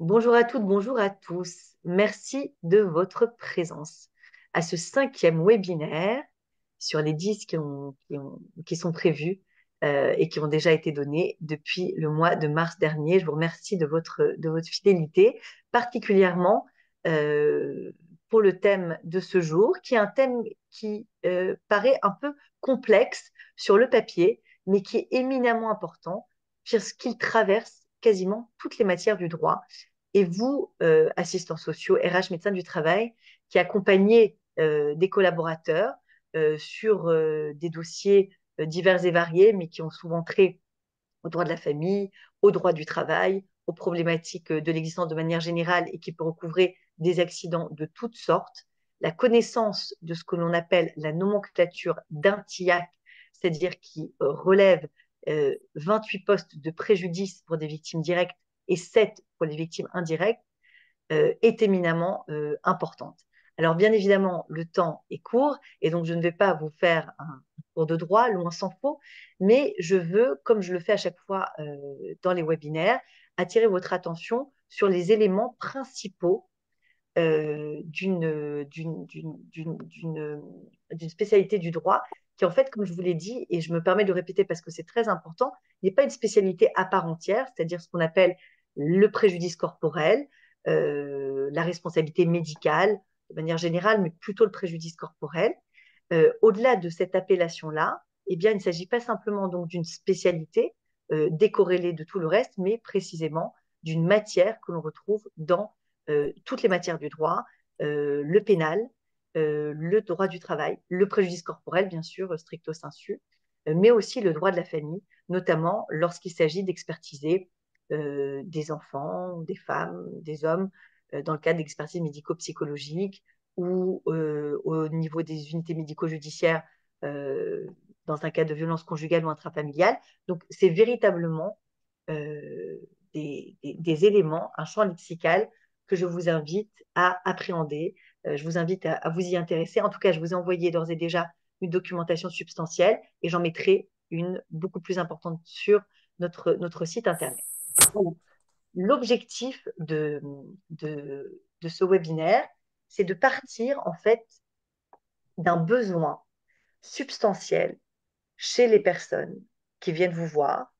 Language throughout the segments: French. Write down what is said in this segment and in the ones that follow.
Bonjour à toutes, bonjour à tous. Merci de votre présence à ce cinquième webinaire sur les 10 qui, ont, qui, ont, qui sont prévus euh, et qui ont déjà été donnés depuis le mois de mars dernier. Je vous remercie de votre, de votre fidélité, particulièrement euh, pour le thème de ce jour, qui est un thème qui euh, paraît un peu complexe sur le papier, mais qui est éminemment important puisqu'il traverse quasiment toutes les matières du droit. Et vous, euh, assistants sociaux, RH, médecins du travail, qui accompagnez euh, des collaborateurs euh, sur des dossiers divers et variés, mais qui ont souvent trait au droit de la famille, au droit du travail, aux problématiques de l'existence de manière générale et qui peut recouvrir des accidents de toutes sortes, la connaissance de ce que l'on appelle la nomenclature d'un TIAC, c'est-à-dire qui relève 28 postes de préjudice pour des victimes directes et 7 pour les victimes indirectes, euh, est éminemment euh, importante. Alors bien évidemment, le temps est court et donc je ne vais pas vous faire un cours de droit, loin s'en faut, mais je veux, comme je le fais à chaque fois euh, dans les webinaires, attirer votre attention sur les éléments principaux d'une spécialité du droit qui en fait, comme je vous l'ai dit, et je me permets de répéter parce que c'est très important, n'est pas une spécialité à part entière, c'est-à-dire ce qu'on appelle le préjudice corporel, euh, la responsabilité médicale de manière générale, mais plutôt le préjudice corporel. Euh, Au-delà de cette appellation-là, eh bien, il ne s'agit pas simplement donc d'une spécialité euh, décorrélée de tout le reste, mais précisément d'une matière que l'on retrouve dans toutes les matières du droit, le pénal, le droit du travail, le préjudice corporel, bien sûr, stricto sensu, mais aussi le droit de la famille, notamment lorsqu'il s'agit d'expertiser des enfants, des femmes, des hommes, euh, dans le cadre d'expertise médico-psychologique ou euh, au niveau des unités médico-judiciaires euh, dans un cas de violence conjugale ou intrafamiliale. Donc, c'est véritablement des, éléments, un champ lexical que je vous invite à appréhender, euh, je vous invite à, à, vous y intéresser. En tout cas, je vous ai envoyé d'ores et déjà une documentation substantielle et j'en mettrai une beaucoup plus importante sur notre, notre site internet. L'objectif de, ce webinaire, c'est de partir en fait d'un besoin substantiel chez les personnes qui viennent vous voir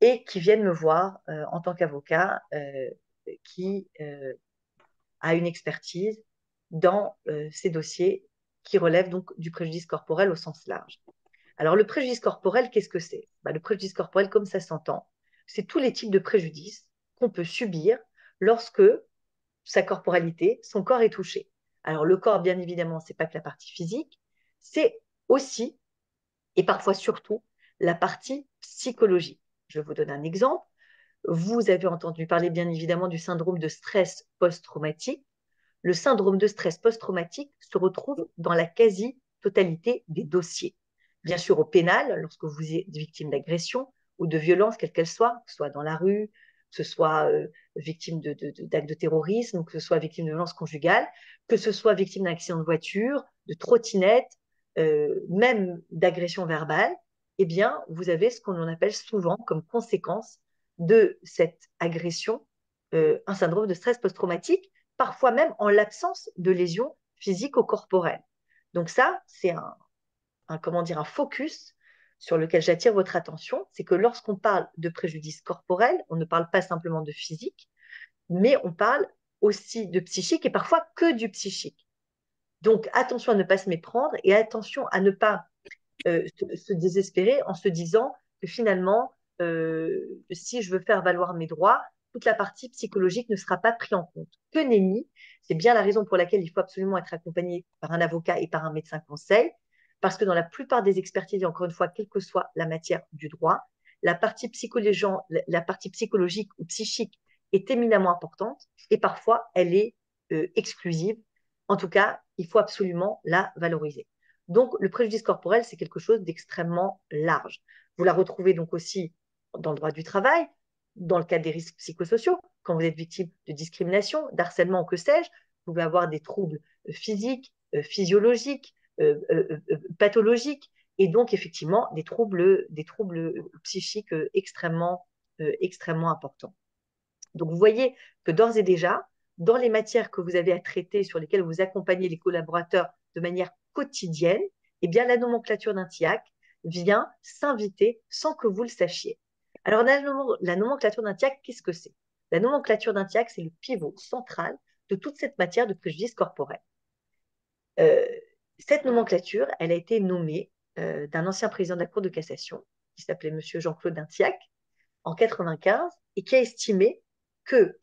et qui viennent me voir euh, en tant qu'avocat euh, qui euh, a une expertise dans ces dossiers qui relèvent donc du préjudice corporel au sens large. Alors, le préjudice corporel, qu'est-ce que c'est? Bah, Le préjudice corporel, comme ça s'entend, c'est tous les types de préjudices qu'on peut subir lorsque sa corporalité, son corps est touché. Alors, le corps, bien évidemment, c'est pas que la partie physique, c'est aussi, et parfois surtout, la partie psychologique. Je vous donne un exemple. Vous avez entendu parler, bien évidemment, du syndrome de stress post-traumatique le syndrome de stress post-traumatique se retrouve dans la quasi-totalité des dossiers. Bien sûr, au pénal, lorsque vous êtes victime d'agression ou de violence, quelle qu'elle soit, que ce soit dans la rue, que ce soit euh, victime d'actes de, terrorisme, que ce soit victime de violence conjugale, que ce soit victime d'un accident de voiture, de trottinette, euh, même d'agression verbale, eh bien, vous avez ce qu'on appelle souvent comme conséquence de cette agression euh, un syndrome de stress post-traumatique parfois même en l'absence de lésions physiques ou corporelles. Donc ça, c'est un, comment dire, un focus sur lequel j'attire votre attention, c'est que lorsqu'on parle de préjudice corporel, on ne parle pas simplement de physique, mais on parle aussi de psychique et parfois que du psychique. Donc attention à ne pas se méprendre et attention à ne pas euh, se, se, désespérer en se disant que finalement, euh, si je veux faire valoir mes droits, toute la partie psychologique ne sera pas prise en compte. Que nenni, c'est bien la raison pour laquelle il faut absolument être accompagné par un avocat et par un médecin conseil, parce que dans la plupart des expertises, encore une fois, quelle que soit la matière du droit, la partie, psychologique ou psychique est éminemment importante et parfois elle est euh, exclusive. En tout cas, il faut absolument la valoriser. Donc, le préjudice corporel, c'est quelque chose d'extrêmement large. Vous la retrouvez donc aussi dans le droit du travail, dans le cadre des risques psychosociaux, quand vous êtes victime de discrimination, d'harcèlement ou que sais-je, vous pouvez avoir des troubles euh, physiques, euh, physiologiques, pathologiques, et donc effectivement des troubles, des troubles psychiques extrêmement, extrêmement importants. Donc, vous voyez que d'ores et déjà, dans les matières que vous avez à traiter, sur lesquelles vous accompagnez les collaborateurs de manière quotidienne, eh bien, la nomenclature d'un TIAC vient s'inviter sans que vous le sachiez. Alors, la, nomenclature d'un TIAC, qu'est-ce que c'est? La nomenclature d'un TIAC, c'est le pivot central de toute cette matière de préjudice corporel. Euh, cette nomenclature, elle a été nommée euh, d'un ancien président de la Cour de cassation, qui s'appelait M. Jean-Claude Dintiac, en 95, et qui a estimé que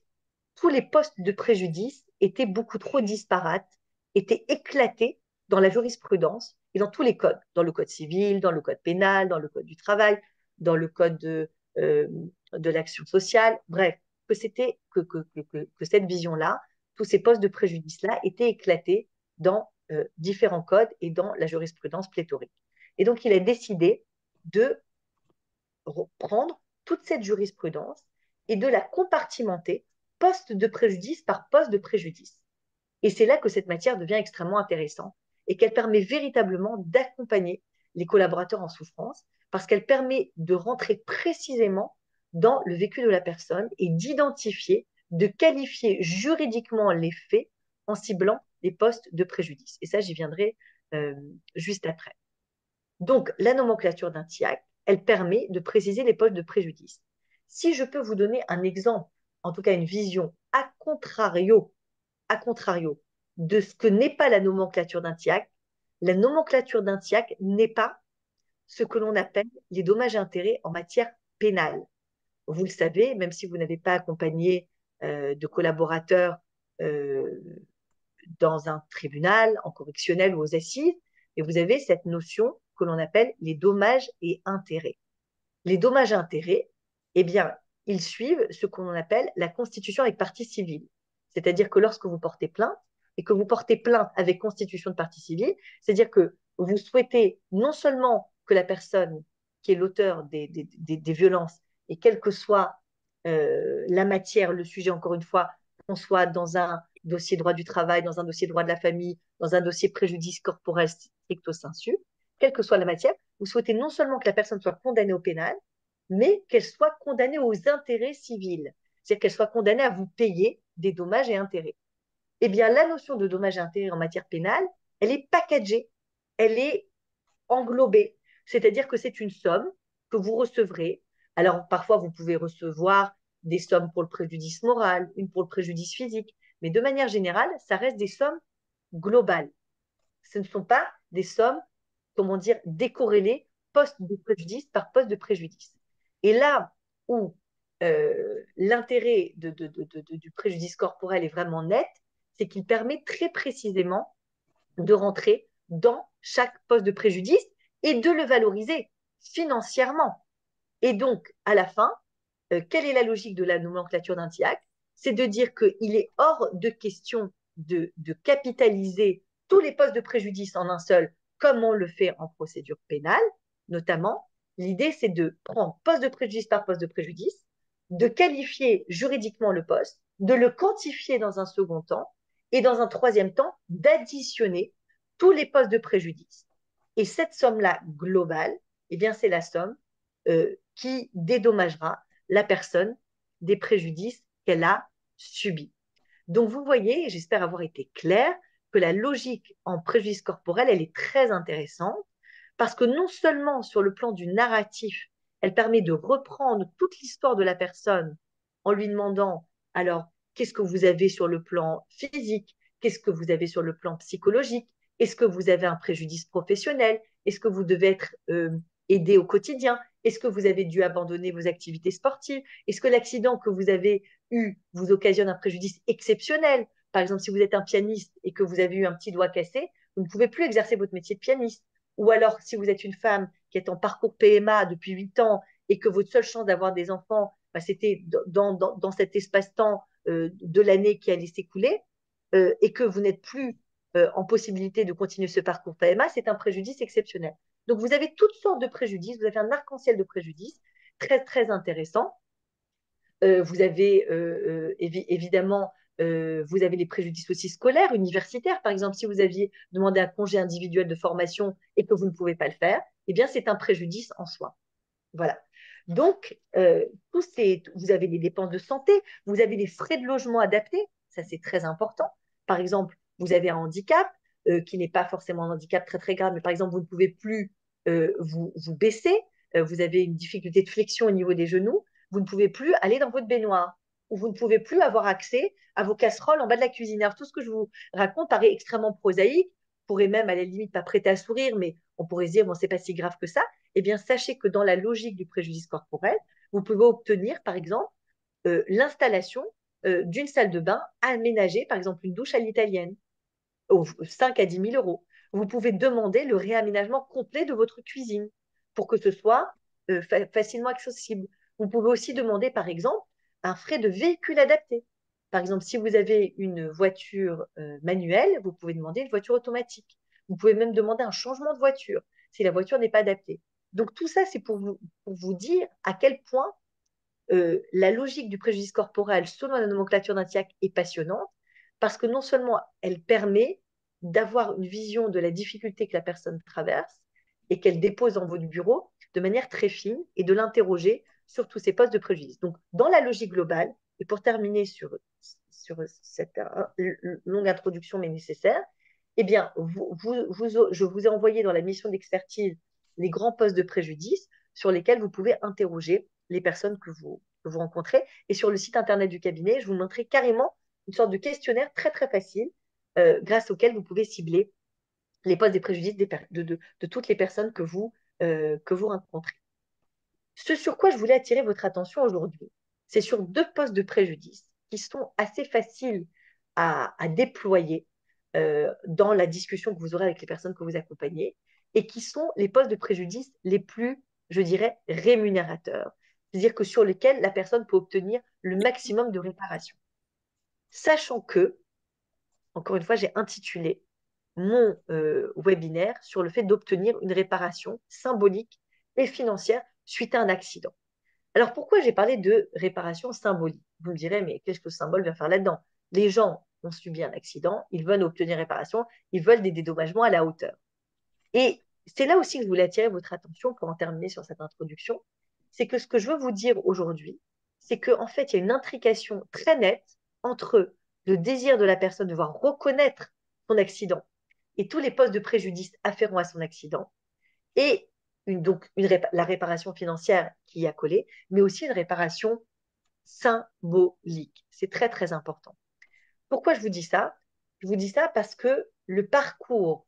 tous les postes de préjudice étaient beaucoup trop disparates, étaient éclatés dans la jurisprudence et dans tous les codes, dans le code civil, dans le code pénal, dans le code du travail, dans le code de, euh, l'action sociale, bref, que, que, cette vision-là, tous ces postes de préjudice-là étaient éclatés dans euh, différents codes et dans la jurisprudence pléthorique. Et donc, il a décidé de reprendre toute cette jurisprudence et de la compartimenter poste de préjudice par poste de préjudice. Et c'est là que cette matière devient extrêmement intéressante et qu'elle permet véritablement d'accompagner les collaborateurs en souffrance parce qu'elle permet de rentrer précisément dans le vécu de la personne et d'identifier, de qualifier juridiquement les faits en ciblant les postes de préjudice. Et ça, j'y viendrai euh, juste après. Donc, la nomenclature d'un TIAC, elle permet de préciser les postes de préjudice. Si je peux vous donner un exemple, en tout cas une vision à contrario, à contrario de ce que n'est pas la nomenclature d'un TIAC, la nomenclature d'un TIAC n'est pas ce que l'on appelle les dommages et intérêts en matière pénale. Vous le savez, même si vous n'avez pas accompagné euh, de collaborateurs euh, dans un tribunal, en correctionnel ou aux assises, et vous avez cette notion que l'on appelle les dommages et intérêts. Les dommages et intérêts, eh bien, ils suivent ce qu'on appelle la constitution avec partie civile. C'est-à-dire que lorsque vous portez plainte, et que vous portez plainte avec constitution de partie civile, c'est-à-dire que vous souhaitez non seulement que la personne qui est l'auteur des, des, violences, et quelle que soit euh, la matière, le sujet, encore une fois, qu'on soit dans un dossier droit du travail, dans un dossier droit de la famille, dans un dossier préjudice corporel stricto sensu, quelle que soit la matière, vous souhaitez non seulement que la personne soit condamnée au pénal, mais qu'elle soit condamnée aux intérêts civils, c'est-à-dire qu'elle soit condamnée à vous payer des dommages et intérêts. Eh bien, la notion de dommages et intérêts en matière pénale, elle est packagée, elle est englobée, c'est-à-dire que c'est une somme que vous recevrez. Alors, parfois, vous pouvez recevoir des sommes pour le préjudice moral, une pour le préjudice physique, mais de manière générale, ça reste des sommes globales. Ce ne sont pas des sommes, comment dire, décorrélées poste de préjudice par poste de préjudice. Et là où euh, l'intérêt du préjudice corporel est vraiment net, c'est qu'il permet très précisément de rentrer dans chaque poste de préjudice et de le valoriser financièrement. Et donc, à la fin, euh, quelle est la logique de la nomenclature d'un TIAC C'est de dire qu'il est hors de question de, capitaliser tous les postes de préjudice en un seul, comme on le fait en procédure pénale, notamment. L'idée, c'est de prendre poste de préjudice par poste de préjudice, de qualifier juridiquement le poste, de le quantifier dans un second temps, et dans un troisième temps, d'additionner tous les postes de préjudice. Et cette somme-là globale, eh bien, c'est la somme euh, qui dédommagera la personne des préjudices qu'elle a subis. Donc, vous voyez, j'espère avoir été clair, que la logique en préjudice corporel, elle est très intéressante parce que non seulement sur le plan du narratif, elle permet de reprendre toute l'histoire de la personne en lui demandant, alors, qu'est-ce que vous avez sur le plan physique? Qu'est-ce que vous avez sur le plan psychologique? Est-ce que vous avez un préjudice professionnel? Est-ce que vous devez être euh, aidé au quotidien? Est-ce que vous avez dû abandonner vos activités sportives? Est-ce que l'accident que vous avez vous occasionne un préjudice exceptionnel Par exemple, si vous êtes un pianiste et que vous avez eu un petit doigt cassé, vous ne pouvez plus exercer votre métier de pianiste. Ou alors, si vous êtes une femme qui est en parcours PMA depuis 8 ans et que votre seule chance d'avoir des enfants, bah, c'était dans, dans, dans, cet espace-temps euh, de l'année qui allait s'écouler, euh, et que vous n'êtes plus euh, en possibilité de continuer ce parcours PMA, c'est un préjudice exceptionnel. Donc, vous avez toutes sortes de préjudices, vous avez un arc-en-ciel de préjudices très, très intéressant. Vous avez évidemment vous avez les préjudices aussi scolaires, universitaires. Par exemple, si vous aviez demandé un congé individuel de formation et que vous ne pouvez pas le faire, eh bien, c'est un préjudice en soi. Voilà. Donc, euh, vous avez des dépenses de santé, vous avez des frais de logement adaptés, ça c'est très important. Par exemple, vous avez un handicap euh, qui n'est pas forcément un handicap très très grave, mais par exemple, vous ne pouvez plus euh, vous, baisser, euh, vous avez une difficulté de flexion au niveau des genoux, vous ne pouvez plus aller dans votre baignoire ou vous ne pouvez plus avoir accès à vos casseroles en bas de la cuisine. Alors, tout ce que je vous raconte paraît extrêmement prosaïque, pourrait même à la limite pas prêter à sourire, mais on pourrait se dire, bon, c'est pas si grave que ça. Eh bien, sachez que dans la logique du préjudice corporel, vous pouvez obtenir, par exemple, euh, l'installation euh, d'une salle de bain aménagée, par exemple une douche à l'italienne, 5 à 10 000 euros. Vous pouvez demander le réaménagement complet de votre cuisine pour que ce soit euh, fa facilement accessible. Vous pouvez aussi demander, par exemple, un frais de véhicule adapté. Par exemple, si vous avez une voiture euh, manuelle, vous pouvez demander une voiture automatique. Vous pouvez même demander un changement de voiture si la voiture n'est pas adaptée. Donc tout ça, c'est pour vous, dire à quel point euh, la logique du préjudice corporel selon la nomenclature d'un TIAC est passionnante, parce que non seulement elle permet d'avoir une vision de la difficulté que la personne traverse et qu'elle dépose dans votre bureau de manière très fine et de l'interroger sur tous ces postes de préjudice. Donc, dans la logique globale, et pour terminer sur, sur cette euh, longue introduction mais nécessaire, eh bien, je vous ai envoyé dans la mission d'expertise les grands postes de préjudice sur lesquels vous pouvez interroger les personnes que vous, vous rencontrez. Et sur le site internet du cabinet, je vous montrerai carrément une sorte de questionnaire très très facile euh, grâce auquel vous pouvez cibler les postes des préjudices des, de, de, de, toutes les personnes que vous, euh, que vous rencontrez. Ce sur quoi je voulais attirer votre attention aujourd'hui, c'est sur deux postes de préjudice qui sont assez faciles à, déployer euh, dans la discussion que vous aurez avec les personnes que vous accompagnez et qui sont les postes de préjudice les plus, je dirais, rémunérateurs, c'est-à-dire que sur lesquels la personne peut obtenir le maximum de réparation. Sachant que, encore une fois, j'ai intitulé mon euh, webinaire sur le fait d'obtenir une réparation symbolique et financière suite à un accident. Alors pourquoi j'ai parlé de réparation symbolique? Vous me direz, mais qu'est-ce que ce symbole vient faire là-dedans? Les gens ont subi un accident, ils veulent obtenir réparation, ils veulent des dédommagements à la hauteur. Et c'est là aussi que je voulais attirer votre attention pour en terminer sur cette introduction, c'est que ce que je veux vous dire aujourd'hui, c'est qu'en en fait, il y a une intrication très nette entre le désir de la personne de voir reconnaître son accident et tous les postes de préjudice afférents à son accident, et donc la réparation financière qui y a collé, mais aussi une réparation symbolique. C'est très, très important. Pourquoi je vous dis ça? Je vous dis ça parce que le parcours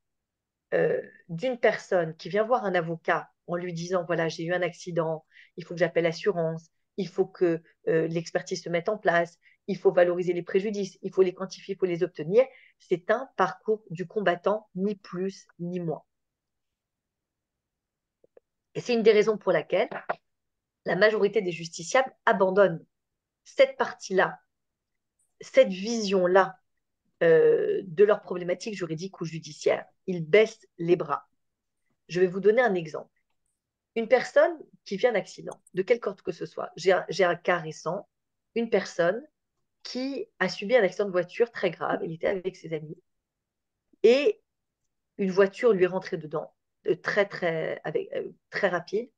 euh, d'une personne qui vient voir un avocat en lui disant, voilà, j'ai eu un accident, il faut que j'appelle l'assurance, il faut que euh, l'expertise se mette en place, il faut valoriser les préjudices, il faut les quantifier, il faut les obtenir. C'est un parcours du combattant, ni plus ni moins. Et c'est une des raisons pour laquelle la majorité des justiciables abandonnent cette partie-là, cette vision-là euh, de leurs problématiques juridiques ou judiciaires. Ils baissent les bras. Je vais vous donner un exemple. Une personne qui vient d'accident, de quelque sorte que ce soit, j'ai un, cas récent, une personne qui a subi un accident de voiture très grave, il était avec ses amis, et une voiture lui est rentrée dedans, très, très, avec, euh, très rapide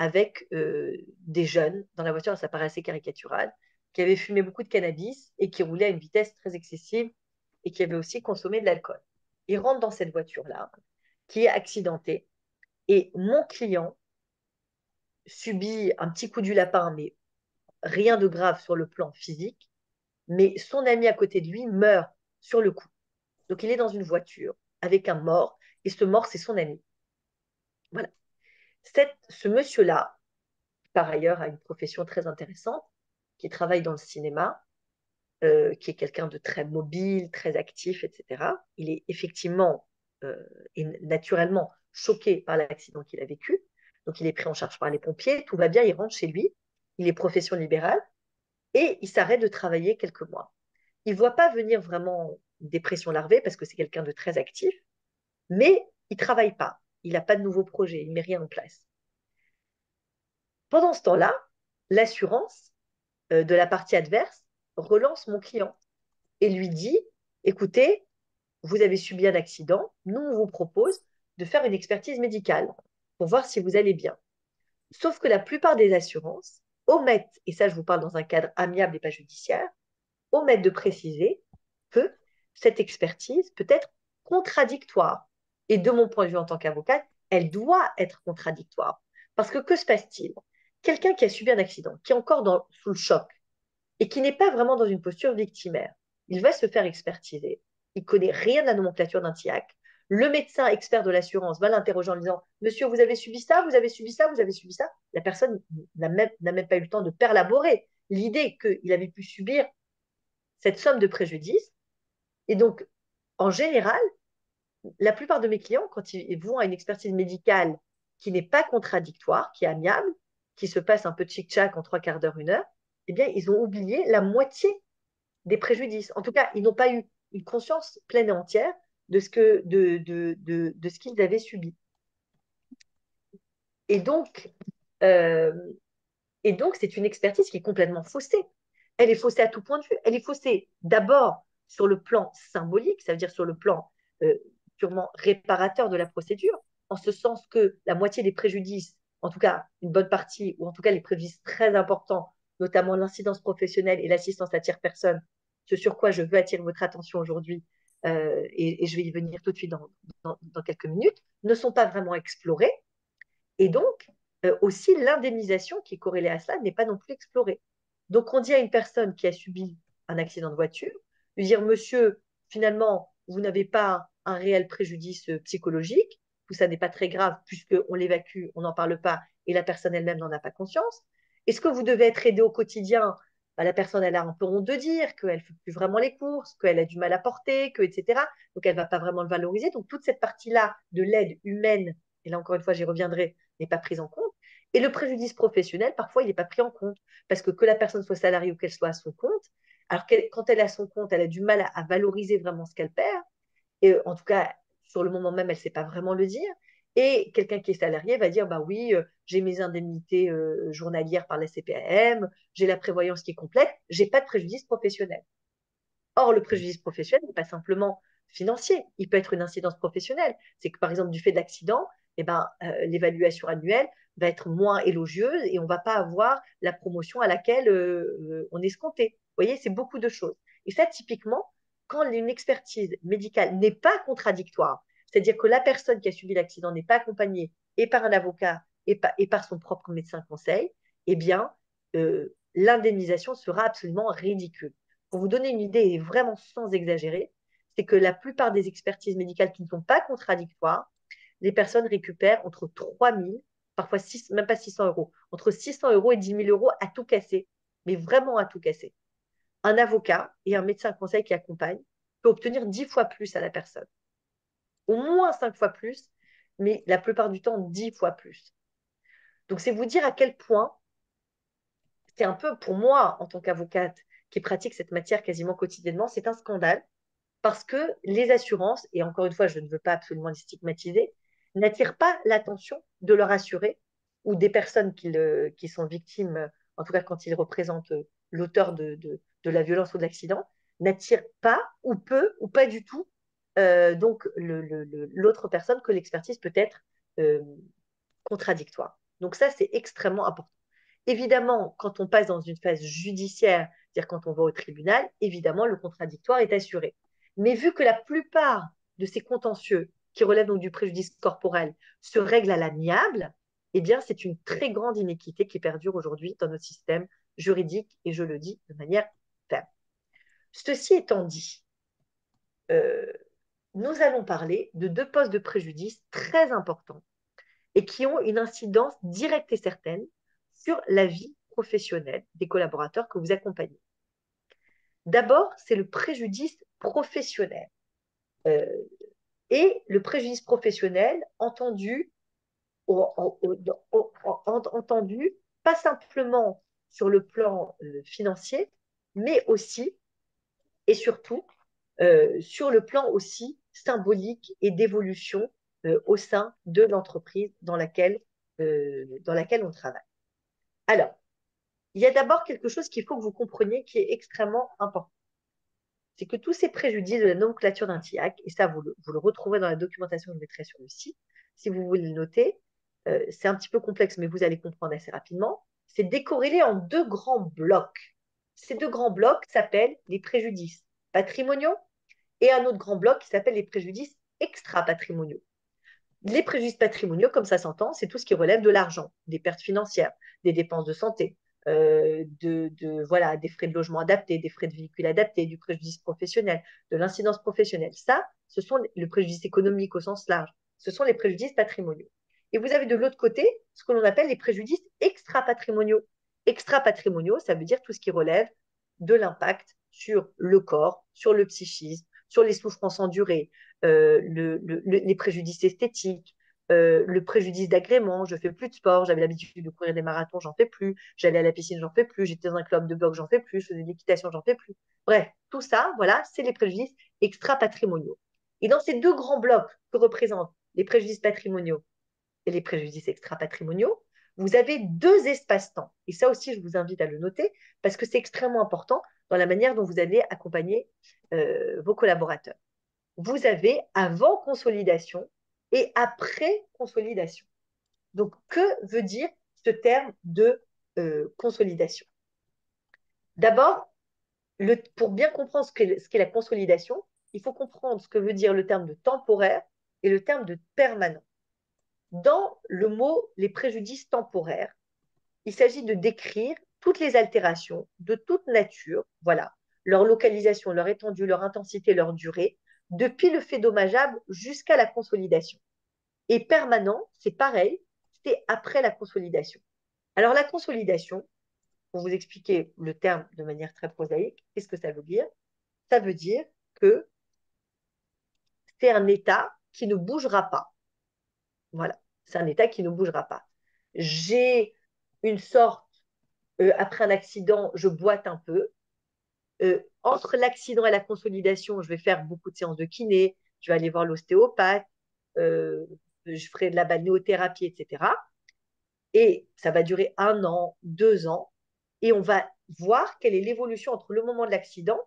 avec euh, des jeunes dans la voiture, ça assez caricatural, qui avaient fumé beaucoup de cannabis et qui roulaient à une vitesse très excessive et qui avaient aussi consommé de l'alcool. Ils rentrent dans cette voiture-là, qui est accidentée, et mon client subit un petit coup du lapin, mais rien de grave sur le plan physique, mais son ami à côté de lui meurt sur le coup. Donc il est dans une voiture avec un mort, et ce mort, c'est son ami. Voilà. Ce monsieur-là, par ailleurs, a une profession très intéressante, qui travaille dans le cinéma, euh, qui est quelqu'un de très mobile, très actif, etc. Il est effectivement euh, et naturellement choqué par l'accident qu'il a vécu. Donc, il est pris en charge par les pompiers. Tout va bien, il rentre chez lui. Il est profession libérale et il s'arrête de travailler quelques mois. Il ne voit pas venir vraiment une dépression larvée parce que c'est quelqu'un de très actif, mais il ne travaille pas il n'a pas de nouveau projet, il ne met rien en place. Pendant ce temps-là, l'assurance euh, de la partie adverse relance mon client et lui dit, écoutez, vous avez subi un accident, nous, on vous propose de faire une expertise médicale pour voir si vous allez bien. Sauf que la plupart des assurances omettent, et ça je vous parle dans un cadre amiable et pas judiciaire, omettent de préciser que cette expertise peut être contradictoire. Et de mon point de vue en tant qu'avocate, elle doit être contradictoire. Parce que que se passe-t-il? Quelqu'un qui a subi un accident, qui est encore dans, sous le choc, et qui n'est pas vraiment dans une posture victimaire, il va se faire expertiser. Il connaît rien de la nomenclature d'un TIAC. Le médecin expert de l'assurance va l'interroger en lui disant Monsieur, vous avez subi ça, vous avez subi ça, vous avez subi ça? La personne n'a même, pas eu le temps de perlaborer l'idée qu'il avait pu subir cette somme de préjudice. Et donc, en général, la plupart de mes clients, quand ils vont à une expertise médicale qui n'est pas contradictoire, qui est amiable, qui se passe un peu chic-chac en trois quarts d'heure, une heure, eh bien, ils ont oublié la moitié des préjudices. En tout cas, ils n'ont pas eu une conscience pleine et entière de ce qu'ils avaient subi. Et donc, euh, et donc, c'est une expertise qui est complètement faussée. Elle est faussée à tout point de vue. Elle est faussée d'abord sur le plan symbolique, ça veut dire sur le plan euh, purement réparateur de la procédure, en ce sens que la moitié des préjudices en tout cas une bonne partie, ou en tout cas les préjudices très importants, notamment l'incidence professionnelle et l'assistance à tiers personne, ce sur quoi je veux attirer votre attention aujourd'hui, euh, et, je vais y venir tout de suite dans, quelques minutes, ne sont pas vraiment explorés. Et donc, euh, aussi, l'indemnisation qui est corrélée à cela n'est pas non plus explorée. Donc, on dit à une personne qui a subi un accident de voiture, lui dire, monsieur, finalement, vous n'avez pas un réel préjudice psychologique, ça n'est pas très grave puisqu'on l'évacue, on n'en parle pas et la personne elle-même n'en a pas conscience Est-ce que vous devez être aidé au quotidien? Bah, La personne, elle a un peu honte de dire qu'elle ne fait plus vraiment les courses, qu'elle a du mal à porter, que, etc. Donc, elle ne va pas vraiment le valoriser. Donc, toute cette partie-là de l'aide humaine, et là encore une fois, j'y reviendrai, n'est pas prise en compte. Et le préjudice professionnel, parfois, il n'est pas pris en compte parce que que la personne soit salariée ou qu'elle soit à son compte, alors quand elle est à son compte, elle a du mal à valoriser vraiment ce qu'elle perd. Et en tout cas, sur le moment même, elle ne sait pas vraiment le dire. Et quelqu'un qui est salarié va dire, bah oui, euh, j'ai mes indemnités euh, journalières par la CPAM, j'ai la prévoyance qui est complète, j'ai pas de préjudice professionnel. Or, le préjudice professionnel n'est pas simplement financier, il peut être une incidence professionnelle. C'est que par exemple, du fait de l'accident, eh ben, euh, l'évaluation annuelle va être moins élogieuse et on ne va pas avoir la promotion à laquelle on est escomptait. Vous voyez, c'est beaucoup de choses. Et ça, typiquement, quand une expertise médicale n'est pas contradictoire, c'est-à-dire que la personne qui a subi l'accident n'est pas accompagnée et par un avocat et par, son propre médecin conseil, eh bien, euh, l'indemnisation sera absolument ridicule. Pour vous donner une idée, et vraiment sans exagérer, c'est que la plupart des expertises médicales qui ne sont pas contradictoires, les personnes récupèrent entre 3 000, parfois même pas 600 euros, entre 600 euros et 10 000 euros à tout casser, mais vraiment à tout casser un avocat et un médecin conseil qui accompagne peut obtenir dix fois plus à la personne. Au moins cinq fois plus, mais la plupart du temps dix fois plus. Donc c'est vous dire à quel point c'est un peu pour moi en tant qu'avocate qui pratique cette matière quasiment quotidiennement, c'est un scandale parce que les assurances, et encore une fois, je ne veux pas absolument les stigmatiser, n'attirent pas l'attention de leur assuré ou des personnes qui, qui, sont victimes, en tout cas quand ils représentent l'auteur de, la violence ou de l'accident n'attire pas ou peu ou pas du tout euh, donc l'autre personne que l'expertise peut être euh, contradictoire. Donc ça, c'est extrêmement important. Évidemment, quand on passe dans une phase judiciaire, c'est-à-dire quand on va au tribunal, évidemment, le contradictoire est assuré. Mais vu que la plupart de ces contentieux qui relèvent du préjudice corporel se règlent à l'amiable, eh bien, c'est une très grande inéquité qui perdure aujourd'hui dans notre système juridique, et je le dis de manière Ceci étant dit, euh, nous allons parler de deux postes de préjudice très importants et qui ont une incidence directe et certaine sur la vie professionnelle des collaborateurs que vous accompagnez. D'abord, c'est le préjudice professionnel. Euh, et le préjudice professionnel entendu, entendu pas simplement sur le plan euh, financier, mais aussi et surtout euh, sur le plan aussi symbolique et d'évolution euh, au sein de l'entreprise dans laquelle, dans laquelle on travaille. Alors, il y a d'abord quelque chose qu'il faut que vous compreniez qui est extrêmement important. C'est que tous ces préjudices de la nomenclature d'un TIAC, et ça vous le, vous le retrouvez dans la documentation que je mettrai sur le site, si vous voulez le noter, c'est un petit peu complexe, mais vous allez comprendre assez rapidement, c'est décorrélé en deux grands blocs. Ces deux grands blocs s'appellent les préjudices patrimoniaux et un autre grand bloc qui s'appelle les préjudices extra-patrimoniaux. Les préjudices patrimoniaux, comme ça s'entend, c'est tout ce qui relève de l'argent, des pertes financières, des dépenses de santé, euh, de, voilà, des frais de logement adaptés, des frais de véhicule adaptés, du préjudice professionnel, de l'incidence professionnelle. Ça, ce sont le préjudice économique au sens large. Ce sont les préjudices patrimoniaux. Et vous avez de l'autre côté ce que l'on appelle les préjudices extra-patrimoniaux. Extra-patrimoniaux, ça veut dire tout ce qui relève de l'impact sur le corps, sur le psychisme, sur les souffrances endurées, euh, les préjudices esthétiques, euh, le préjudice d'agrément, je fais plus de sport, j'avais l'habitude de courir des marathons, j'en fais plus, j'allais à la piscine, j'en fais plus, j'étais dans un club de boxe, j'en fais plus, je faisais de l'équitation, j'en fais plus. Bref, tout ça, voilà, c'est les préjudices extra-patrimoniaux. Et dans ces deux grands blocs que représentent les préjudices patrimoniaux les préjudices extra-patrimoniaux, vous avez deux espaces-temps. Et ça aussi, je vous invite à le noter parce que c'est extrêmement important dans la manière dont vous allez accompagner euh, vos collaborateurs. Vous avez avant consolidation et après consolidation. Donc, que veut dire ce terme de euh, consolidation? D'abord, pour bien comprendre ce qu'est la consolidation, il faut comprendre ce que veut dire le terme de temporaire et le terme de permanent. Dans le mot les préjudices temporaires, il s'agit de décrire toutes les altérations de toute nature, voilà, leur localisation, leur étendue, leur intensité, leur durée, depuis le fait dommageable jusqu'à la consolidation. Et permanent, c'est pareil, c'est après la consolidation. Alors la consolidation, pour vous expliquer le terme de manière très prosaïque, qu'est-ce que ça veut dire? Ça veut dire que c'est un état qui ne bougera pas. Voilà, c'est un état qui ne bougera pas. J'ai une sorte, euh, après un accident, je boite un peu. Euh, entre l'accident et la consolidation, je vais faire beaucoup de séances de kiné, je vais aller voir l'ostéopathe, euh, je ferai de la balnéothérapie, etc. Et ça va durer un an, deux ans, et on va voir quelle est l'évolution entre le moment de l'accident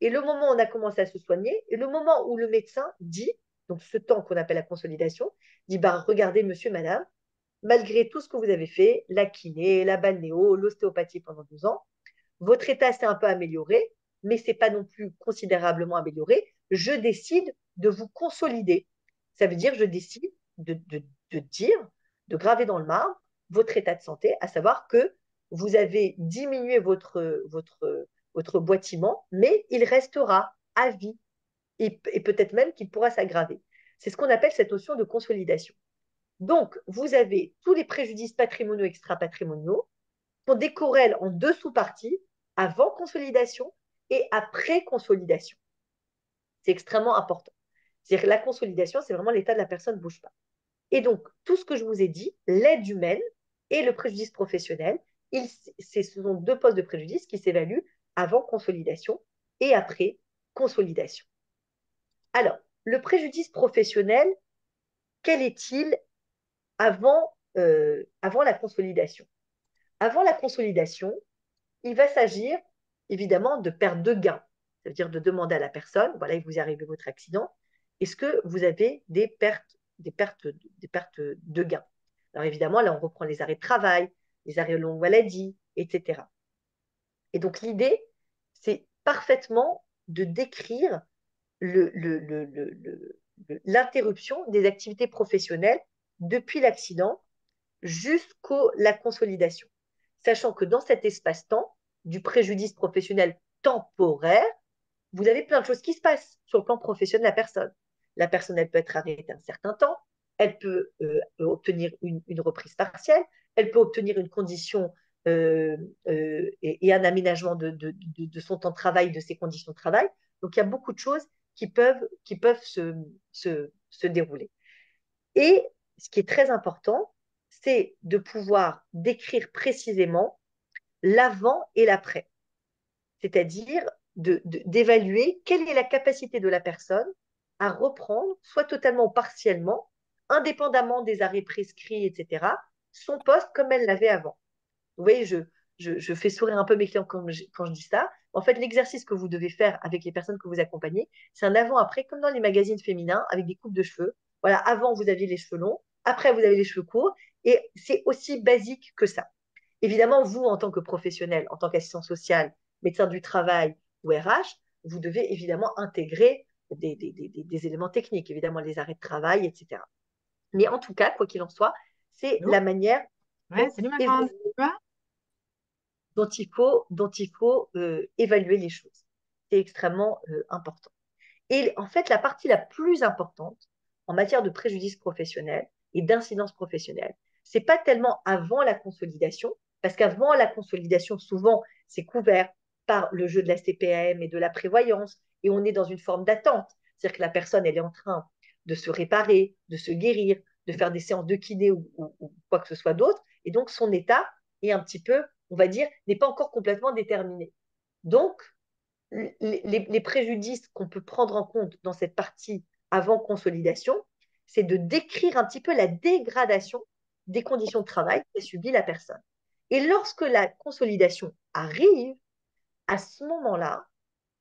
et le moment où on a commencé à se soigner et le moment où le médecin dit, donc ce temps qu'on appelle la consolidation, dit bah, regardez, monsieur, madame, malgré tout ce que vous avez fait, la kiné, la balnéo, l'ostéopathie pendant 12 ans, votre état s'est un peu amélioré, mais ce n'est pas non plus considérablement amélioré. Je décide de vous consolider. Ça veut dire, je décide de, de dire, de graver dans le marbre votre état de santé, à savoir que vous avez diminué votre, votre, votre boitiment, mais il restera à vie et, peut-être même qu'il pourra s'aggraver. C'est ce qu'on appelle cette notion de consolidation. Donc, vous avez tous les préjudices patrimoniaux, extra-patrimoniaux, qu'on décorrèle en deux sous-parties, avant consolidation et après consolidation. C'est extrêmement important. C'est-à-dire la consolidation, c'est vraiment l'état de la personne ne bouge pas. Et donc, tout ce que je vous ai dit, l'aide humaine et le préjudice professionnel, ce sont deux postes de préjudice qui s'évaluent avant consolidation et après consolidation. Alors, le préjudice professionnel, quel est-il avant, euh, la consolidation? Avant la consolidation, il va s'agir évidemment de perte de gain. Ça veut dire de demander à la personne, voilà, il vous est arrivé votre accident, est-ce que vous avez des pertes, des pertes, des pertes de gains? Alors évidemment, là, on reprend les arrêts de travail, les arrêts de longue maladie, etc. Et donc l'idée, c'est parfaitement de décrire l'interruption des activités professionnelles depuis l'accident jusqu'à la consolidation. Sachant que dans cet espace-temps du préjudice professionnel temporaire, vous avez plein de choses qui se passent sur le plan professionnel de la personne. La personne, elle peut être arrêtée un certain temps, elle peut euh, obtenir une, reprise partielle, elle peut obtenir une condition euh, euh, et, un aménagement de, son temps de travail, de ses conditions de travail. Donc, il y a beaucoup de choses qui peuvent, se, se dérouler. Et ce qui est très important, c'est de pouvoir décrire précisément l'avant et l'après. C'est-à-dire d'évaluer quelle est la capacité de la personne à reprendre, soit totalement ou partiellement, indépendamment des arrêts prescrits, etc., son poste comme elle l'avait avant. Vous voyez, je, je, fais sourire un peu mes clients quand je, quand je dis ça. En fait, l'exercice que vous devez faire avec les personnes que vous accompagnez, c'est un avant-après, comme dans les magazines féminins, avec des coupes de cheveux. Voilà, avant, vous aviez les cheveux longs, après, vous avez les cheveux courts, Et c'est aussi basique que ça. Évidemment, vous, en tant que professionnel, en tant qu'assistant social, médecin du travail ou RH, vous devez évidemment intégrer des, des, des, des, éléments techniques, évidemment les arrêts de travail, etc. Mais en tout cas, quoi qu'il en soit, c'est la manière ouais, dont, dont, il faut, dont il faut euh, évaluer les choses. C'est extrêmement euh, important. Et en fait, la partie la plus importante en matière de préjudice professionnel et d'incidence professionnelle, c'est pas tellement avant la consolidation, parce qu'avant la consolidation, souvent, c'est couvert par le jeu de la CPAM et de la prévoyance, et on est dans une forme d'attente. C'est-à-dire que la personne, elle est en train de se réparer, de se guérir, de faire des séances de kiné ou, quoi que ce soit d'autre, et donc son état est un petit peu, on va dire, n'est pas encore complètement déterminé. Donc, les, préjudices qu'on peut prendre en compte dans cette partie avant consolidation, c'est de décrire un petit peu la dégradation des conditions de travail qu'a subi la personne. Et lorsque la consolidation arrive, à ce moment-là,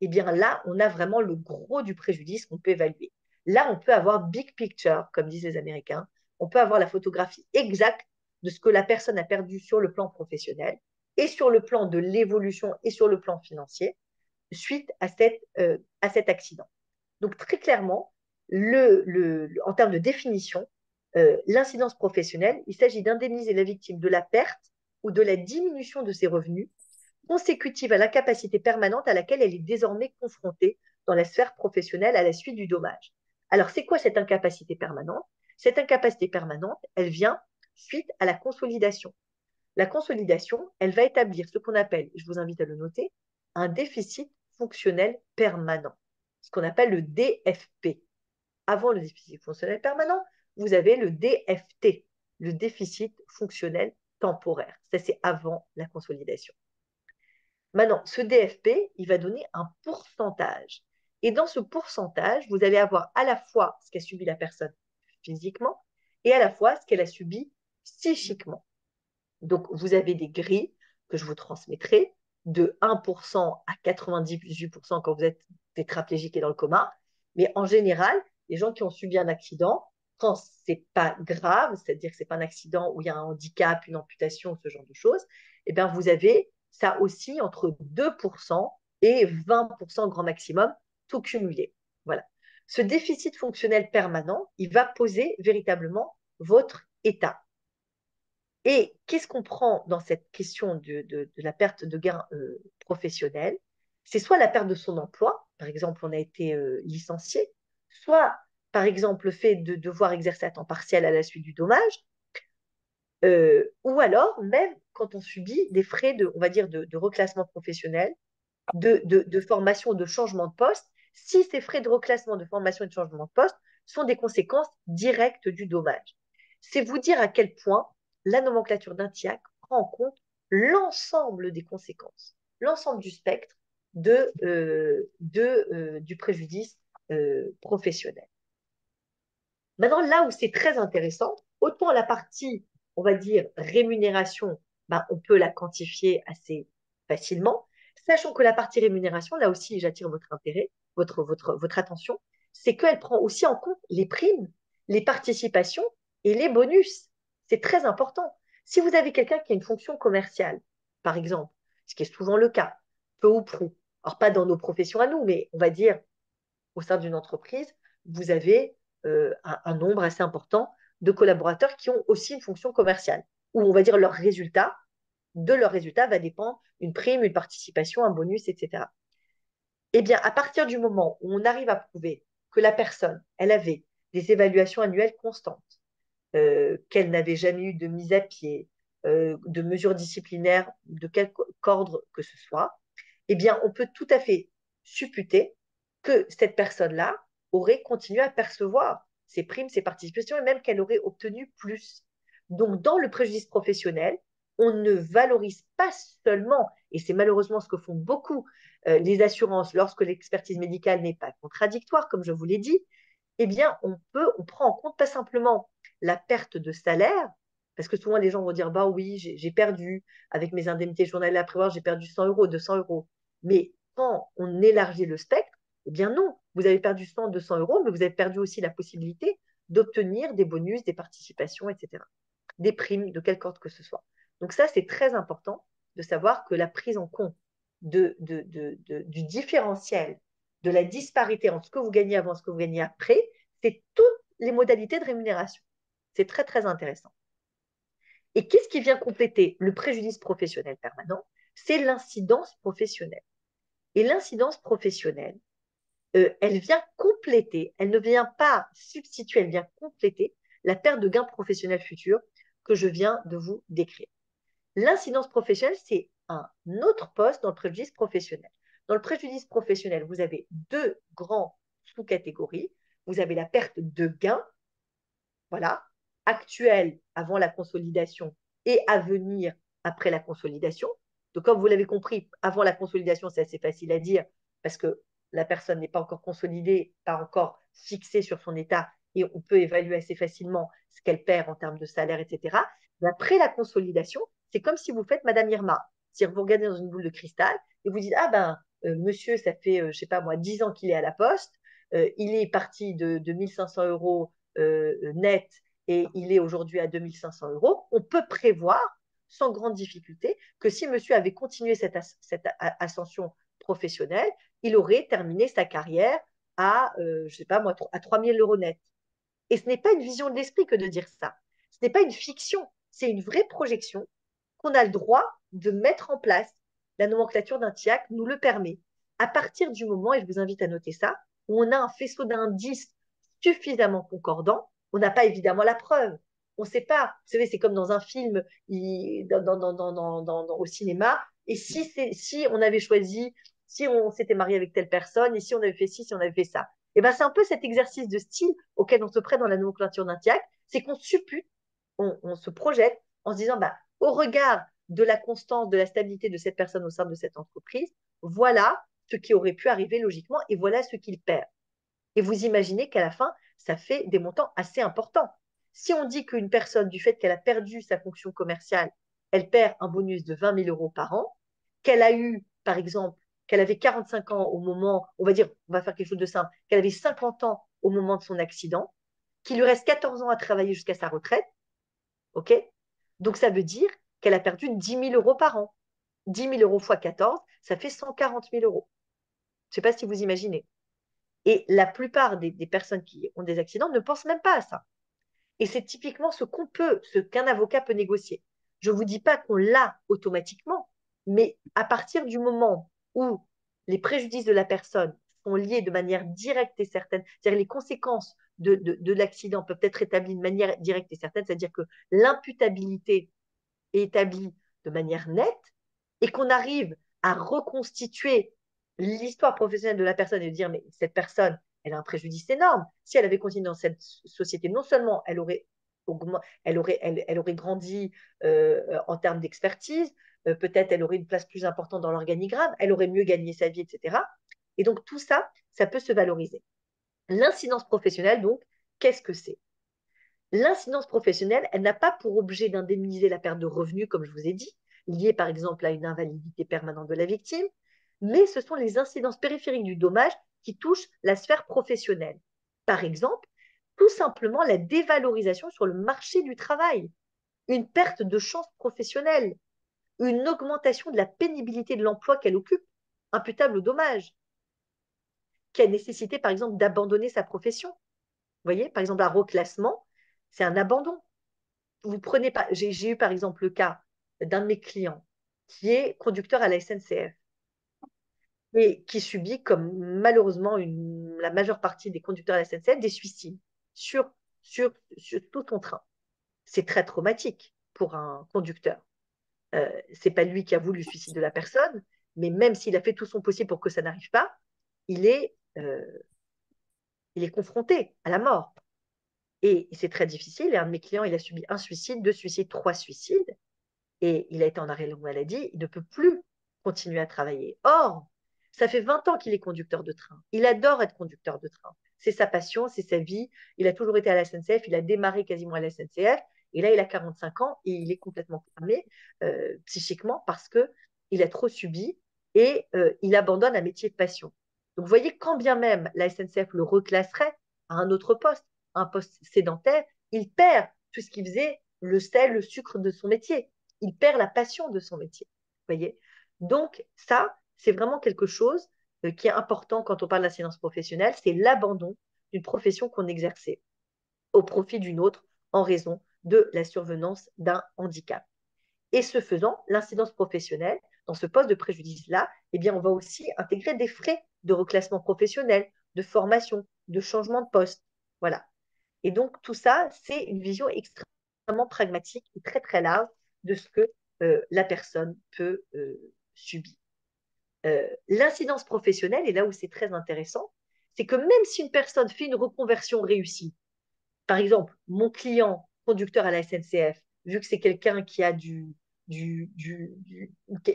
eh bien là, on a vraiment le gros du préjudice qu'on peut évaluer. Là, on peut avoir big picture, comme disent les Américains. On peut avoir la photographie exacte de ce que la personne a perdu sur le plan professionnel et sur le plan de l'évolution et sur le plan financier suite à, cette, euh, à cet accident. Donc très clairement, le, le, en termes de définition, euh, l'incidence professionnelle, il s'agit d'indemniser la victime de la perte ou de la diminution de ses revenus consécutive à l'incapacité permanente à laquelle elle est désormais confrontée dans la sphère professionnelle à la suite du dommage. Alors, c'est quoi cette incapacité permanente? Cette incapacité permanente, elle vient suite à la consolidation. La consolidation, elle va établir ce qu'on appelle, je vous invite à le noter, un déficit fonctionnel permanent, ce qu'on appelle le DFP. Avant le déficit fonctionnel permanent, vous avez le DFT, le déficit fonctionnel temporaire. Ça, c'est avant la consolidation. Maintenant, ce DFP, il va donner un pourcentage. Et dans ce pourcentage, vous allez avoir à la fois ce qu'a subi la personne physiquement et à la fois ce qu'elle a subi psychiquement. Donc, vous avez des grilles que je vous transmettrai de 1% à 98% quand vous êtes tétraplégique et dans le coma. Mais en général, les gens qui ont subi un accident, quand c'est pas grave, c'est-à-dire que c'est pas un accident où il y a un handicap, une amputation, ce genre de choses, eh bien, vous avez ça aussi entre 2% et 20% grand maximum, tout cumulé. Voilà. Ce déficit fonctionnel permanent, il va poser véritablement votre état. Et qu'est-ce qu'on prend dans cette question de, la perte de gain euh, professionnel? C'est soit la perte de son emploi, par exemple, on a été euh, licencié, soit, par exemple, le fait de devoir exercer à temps partiel à la suite du dommage, euh, ou alors même quand on subit des frais de, on va dire, de, reclassement professionnel, de, de, formation, de changement de poste, si ces frais de reclassement, de formation et de changement de poste sont des conséquences directes du dommage. C'est vous dire à quel point la nomenclature d'un TIAC prend en compte l'ensemble des conséquences, l'ensemble du spectre de, euh, euh, du préjudice professionnel. Maintenant, là où c'est très intéressant, autant la partie on va dire, rémunération, ben, on peut la quantifier assez facilement. Sachant que la partie rémunération, là aussi, j'attire votre intérêt, votre, votre, votre attention, c'est qu'elle prend aussi en compte les primes, les participations et les bonus. C'est très important. Si vous avez quelqu'un qui a une fonction commerciale, par exemple, ce qui est souvent le cas, peu ou prou, alors pas dans nos professions à nous, mais on va dire au sein d'une entreprise, vous avez euh, un, nombre assez important de collaborateurs qui ont aussi une fonction commerciale, où on va dire leur résultat, de leur résultat va dépendre une prime, une participation, un bonus, etc. Eh bien, à partir du moment où on arrive à prouver que la personne, elle avait des évaluations annuelles constantes, qu'elle n'avait jamais eu de mise à pied, euh, de mesures disciplinaires de quelque ordre que ce soit, eh bien, on peut tout à fait supputer que cette personne-là aurait continué à percevoir ses primes, ses participations, et même qu'elle aurait obtenu plus. Donc, dans le préjudice professionnel, on ne valorise pas seulement, et c'est malheureusement ce que font beaucoup euh, les assurances lorsque l'expertise médicale n'est pas contradictoire, comme je vous l'ai dit, eh bien, on peut, on prend en compte pas simplement la perte de salaire, parce que souvent les gens vont dire, bah oui, j'ai perdu, avec mes indemnités journalières à prévoir, j'ai perdu 100 euros, 200 euros. Mais quand on élargit le spectre, eh bien non, vous avez perdu 100, 200 euros, mais vous avez perdu aussi la possibilité d'obtenir des bonus, des participations, etc. des primes de quelque sorte que ce soit. Donc ça, c'est très important de savoir que la prise en compte du différentiel, de la disparité entre ce que vous gagnez avant et ce que vous gagnez après, c'est toutes les modalités de rémunération. C'est très, très intéressant. Et qu'est-ce qui vient compléter le préjudice professionnel permanent? C'est l'incidence professionnelle. Et l'incidence professionnelle, euh, elle vient compléter, elle ne vient pas substituer, elle vient compléter la perte de gains professionnels futurs que je viens de vous décrire. L'incidence professionnelle, c'est un autre poste dans le préjudice professionnel. Dans le préjudice professionnel, vous avez deux grands sous-catégories. Vous avez la perte de gains, voilà, actuelle avant la consolidation et à venir après la consolidation. Donc, comme vous l'avez compris, avant la consolidation, c'est assez facile à dire parce que la personne n'est pas encore consolidée, pas encore fixée sur son état et on peut évaluer assez facilement ce qu'elle perd en termes de salaire, etc. Mais après la consolidation, c'est comme si vous faites Madame Irma. Si vous regardez dans une boule de cristal et vous dites, ah ben, euh, monsieur, ça fait, euh, je sais pas moi, 10 ans qu'il est à la poste, euh, il est parti de, de 1500 euros net et il est aujourd'hui à 2500 euros, on peut prévoir sans grande difficulté que si monsieur avait continué cette, ascension professionnelle, il aurait terminé sa carrière à, je je sais pas moi, à 3000 euros net. Et ce n'est pas une vision de l'esprit que de dire ça. Ce n'est pas une fiction, c'est une vraie projection qu'on a le droit de mettre en place. La nomenclature d'un TIAC nous le permet. À partir du moment, et je vous invite à noter ça, où on a un faisceau d'indices suffisamment concordants, on n'a pas évidemment la preuve. On ne sait pas. Vous savez, c'est comme dans un film au cinéma. Et si, si on avait choisi, si on s'était marié avec telle personne, et si on avait fait ci, si on avait fait ça. Et eh ben, c'est un peu cet exercice de style auquel on se prête dans la nomenclature d'un TIAC, c'est qu'on suppute, on, se projette en se disant, bah, au regard de la constance, de la stabilité de cette personne au sein de cette entreprise, voilà ce qui aurait pu arriver logiquement et voilà ce qu'il perd. Et vous imaginez qu'à la fin, ça fait des montants assez importants. Si on dit qu'une personne, du fait qu'elle a perdu sa fonction commerciale, elle perd un bonus de 20 000 euros par an, qu'elle a eu, par exemple, qu'elle avait 45 ans au moment, on va dire, on va faire quelque chose de simple, qu'elle avait 50 ans au moment de son accident, qu'il lui reste 14 ans à travailler jusqu'à sa retraite, ok? Donc ça veut dire qu'elle a perdu 10 000 euros par an. 10 000 euros x 14, ça fait 140 000 euros. Je ne sais pas si vous imaginez. Et la plupart des, personnes qui ont des accidents ne pensent même pas à ça. Et c'est typiquement ce qu'on peut, ce qu'un avocat peut négocier. Je ne vous dis pas qu'on l'a automatiquement, mais à partir du moment où les préjudices de la personne sont liés de manière directe et certaine, c'est-à-dire les conséquences de, de l'accident peuvent être établies de manière directe et certaine, c'est-à-dire que l'imputabilité est établie de manière nette et qu'on arrive à reconstituer l'histoire professionnelle de la personne et de dire, mais cette personne, elle a un préjudice énorme. Si elle avait continué dans cette société, non seulement elle aurait, elle aurait, grandi euh, en termes d'expertise, euh, peut-être elle aurait une place plus importante dans l'organigramme, elle aurait mieux gagné sa vie, etc. Et donc tout ça, ça peut se valoriser. L'incidence professionnelle, donc, qu'est-ce que c'est? L'incidence professionnelle, elle n'a pas pour objet d'indemniser la perte de revenus, comme je vous ai dit, liée par exemple à une invalidité permanente de la victime, mais ce sont les incidences périphériques du dommage qui touchent la sphère professionnelle. Par exemple, tout simplement la dévalorisation sur le marché du travail, une perte de chance professionnelle, une augmentation de la pénibilité de l'emploi qu'elle occupe, imputable au dommage, qui a nécessité par exemple d'abandonner sa profession. Vous voyez, par exemple, un reclassement, c'est un abandon. Vous prenez pas, j'ai eu par exemple le cas d'un de mes clients qui est conducteur à la SNCF et qui subit, comme malheureusement la majeure partie des conducteurs de la SNCF, des suicides sur, sur, tout son train. C'est très traumatique pour un conducteur. Euh, c'est pas lui qui a voulu le suicide de la personne, mais même s'il a fait tout son possible pour que ça n'arrive pas, il est, euh, il est confronté à la mort. Et c'est très difficile. Et un de mes clients, il a subi un suicide, deux suicides, trois suicides. Et il a été en arrêt longue maladie. Il ne peut plus continuer à travailler. Or, ça fait 20 ans qu'il est conducteur de train. Il adore être conducteur de train. C'est sa passion, c'est sa vie. Il a toujours été à la SNCF. Il a démarré quasiment à la SNCF. Et là, il a 45 ans et il est complètement fermé euh, psychiquement parce qu'il a trop subi et euh, il abandonne un métier de passion. Donc, vous voyez, quand bien même la SNCF le reclasserait à un autre poste, un poste sédentaire, il perd tout ce qu'il faisait le sel, le sucre de son métier. Il perd la passion de son métier. Voyez? Donc, ça, c'est vraiment quelque chose euh, qui est important quand on parle d'incidence professionnelle, c'est l'abandon d'une profession qu'on exerçait au profit d'une autre en raison de la survenance d'un handicap. Et ce faisant, l'incidence professionnelle, dans ce poste de préjudice-là, eh bien, on va aussi intégrer des frais de reclassement professionnel, de formation, de changement de poste. Voilà. Et donc, tout ça, c'est une vision extrêmement pragmatique et très, très large de ce que euh, la personne peut euh, subir. Euh, l'incidence professionnelle, et là où c'est très intéressant, c'est que même si une personne fait une reconversion réussie, par exemple, mon client conducteur à la SNCF, vu que c'est quelqu'un qui a du, du,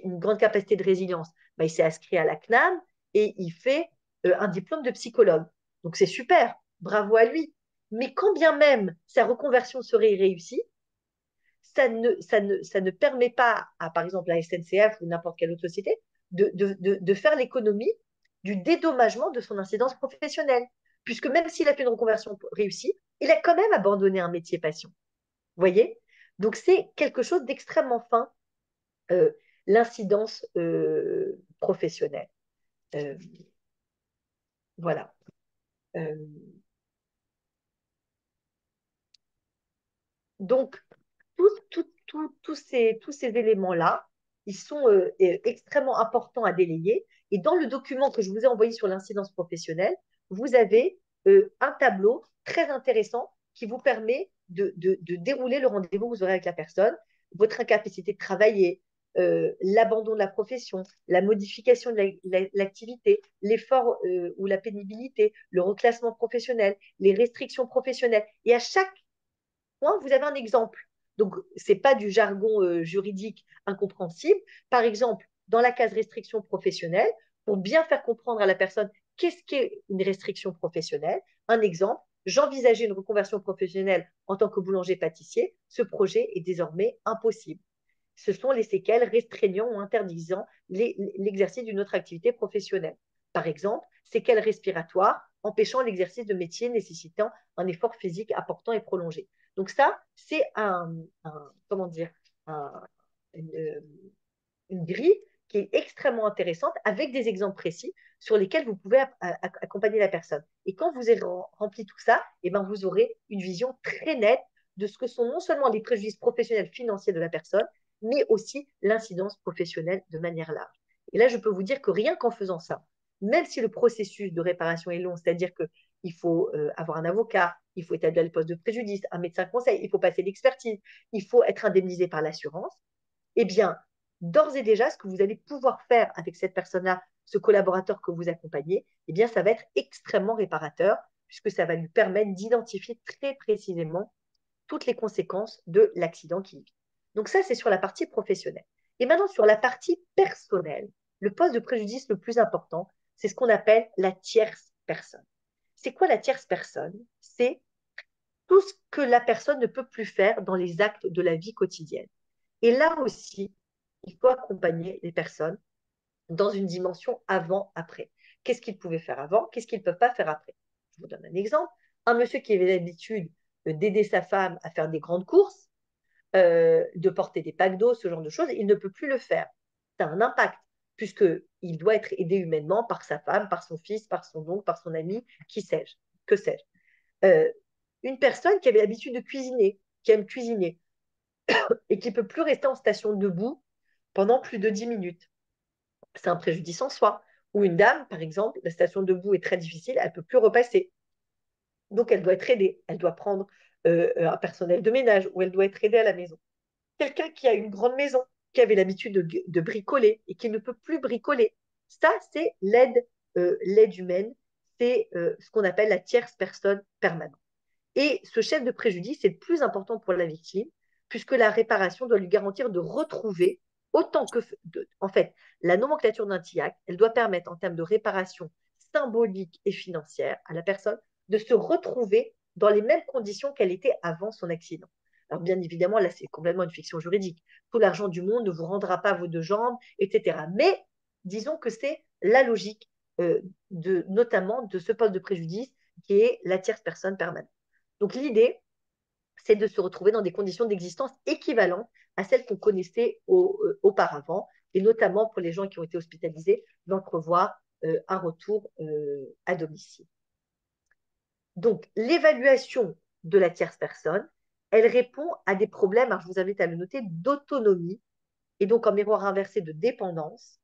une grande capacité de résilience, bah, il s'est inscrit à la CNAM et il fait un diplôme de psychologue. Donc c'est super, bravo à lui. Mais quand bien même sa reconversion serait réussie, ça ne, ça ne permet pas à, par exemple, la SNCF ou n'importe quelle autre société de, de, faire l'économie du dédommagement de son incidence professionnelle. Puisque même s'il a fait une reconversion réussie, il a quand même abandonné un métier passion. Voyez? Donc c'est quelque chose d'extrêmement fin, euh, l'incidence euh, professionnelle. Euh, voilà. donc, tous ces éléments-là, ils sont euh, extrêmement importants à délayer. Et dans le document que je vous ai envoyé sur l'incidence professionnelle, vous avez euh, un tableau très intéressant qui vous permet de, dérouler le rendez-vous que vous aurez avec la personne, votre incapacité de travailler, euh, l'abandon de la profession, la modification de l'activité, l'effort ou la pénibilité, le reclassement professionnel, les restrictions professionnelles. Et à chaque point, vous avez un exemple. Donc, ce n'est pas du jargon euh, juridique incompréhensible. Par exemple, dans la case restriction professionnelle, pour bien faire comprendre à la personne qu'est-ce qu'est une restriction professionnelle, un exemple, j'envisageais une reconversion professionnelle en tant que boulanger-pâtissier, ce projet est désormais impossible. Ce sont les séquelles restreignant ou interdisant l'exercice d'une autre activité professionnelle. Par exemple, séquelles respiratoires empêchant l'exercice de métier nécessitant un effort physique important et prolongé. Donc ça, c'est un, comment dire, euh, une, grille qui est extrêmement intéressante avec des exemples précis sur lesquels vous pouvez accompagner la personne. Et quand vous avez rempli tout ça, eh ben, vous aurez une vision très nette de ce que sont non seulement les préjudices professionnels financiers de la personne, mais aussi l'incidence professionnelle de manière large. Et là, je peux vous dire que rien qu'en faisant ça, même si le processus de réparation est long, c'est-à-dire qu'il faut euh, avoir un avocat, il faut établir le poste de préjudice, un médecin conseil, il faut passer l'expertise, il faut être indemnisé par l'assurance, eh bien, d'ores et déjà, ce que vous allez pouvoir faire avec cette personne-là, ce collaborateur que vous accompagnez, eh bien, ça va être extrêmement réparateur, puisque ça va lui permettre d'identifier très précisément toutes les conséquences de l'accident qu'il vit. Donc ça, c'est sur la partie professionnelle. Et maintenant, sur la partie personnelle, le poste de préjudice le plus important, c'est ce qu'on appelle la tierce personne. C'est quoi la tierce personne? C'est tout ce que la personne ne peut plus faire dans les actes de la vie quotidienne. Et là aussi, il faut accompagner les personnes dans une dimension avant-après. Qu'est-ce qu'ils pouvaient faire avant? Qu'est-ce qu'ils ne peuvent pas faire après? Je vous donne un exemple. Un monsieur qui avait l'habitude d'aider sa femme à faire des grandes courses, euh, de porter des packs d'eau, ce genre de choses, il ne peut plus le faire. Ça a un impact, puisqu'il doit être aidé humainement par sa femme, par son fils, par son oncle, par son ami, qui sais-je, que sais-je. Euh, une personne qui avait l'habitude de cuisiner, qui aime cuisiner, et qui ne peut plus rester en station debout pendant plus de 10 minutes. C'est un préjudice en soi. Ou une dame, par exemple, la station debout est très difficile, elle ne peut plus repasser. Donc, elle doit être aidée. Elle doit prendre euh, un personnel de ménage ou elle doit être aidée à la maison. Quelqu'un qui a une grande maison, qui avait l'habitude de, bricoler et qui ne peut plus bricoler. Ça, c'est l'aide euh, humaine. C'est euh, ce qu'on appelle la tierce personne permanente. Et ce chef de préjudice est le plus important pour la victime, puisque la réparation doit lui garantir de retrouver autant que... en fait, la nomenclature d'un TIAC, elle doit permettre en termes de réparation symbolique et financière à la personne de se retrouver dans les mêmes conditions qu'elle était avant son accident. Alors bien évidemment, là, c'est complètement une fiction juridique. Tout l'argent du monde ne vous rendra pas vos deux jambes, etc. Mais disons que c'est la logique, euh, de, notamment de ce poste de préjudice qui est la tierce personne permanente. Donc l'idée, c'est de se retrouver dans des conditions d'existence équivalentes à celles qu'on connaissait euh, auparavant, et notamment pour les gens qui ont été hospitalisés, d'entrevoir euh, un retour euh, à domicile. Donc, l'évaluation de la tierce personne, elle répond à des problèmes, je vous invite à le noter, d'autonomie, et donc en miroir inversé de dépendance,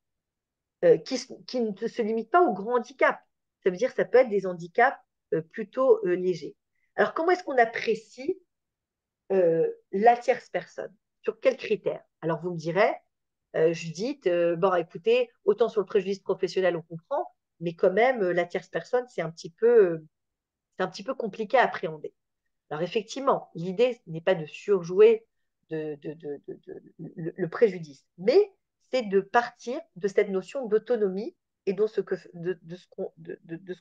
qui, qui, ne se limitent pas au grand handicap. Ça veut dire que ça peut être des handicaps plutôt légers. Alors, comment est-ce qu'on apprécie euh, la tierce personne? Sur quels critères? Alors, vous me direz, euh, Judith, euh, bon, écoutez, autant sur le préjudice professionnel, on comprend, mais quand même, la tierce personne, c'est un c'est un petit peu compliqué à appréhender. Alors, effectivement, l'idée n'est pas de surjouer le, préjudice, mais c'est de partir de cette notion d'autonomie et de ce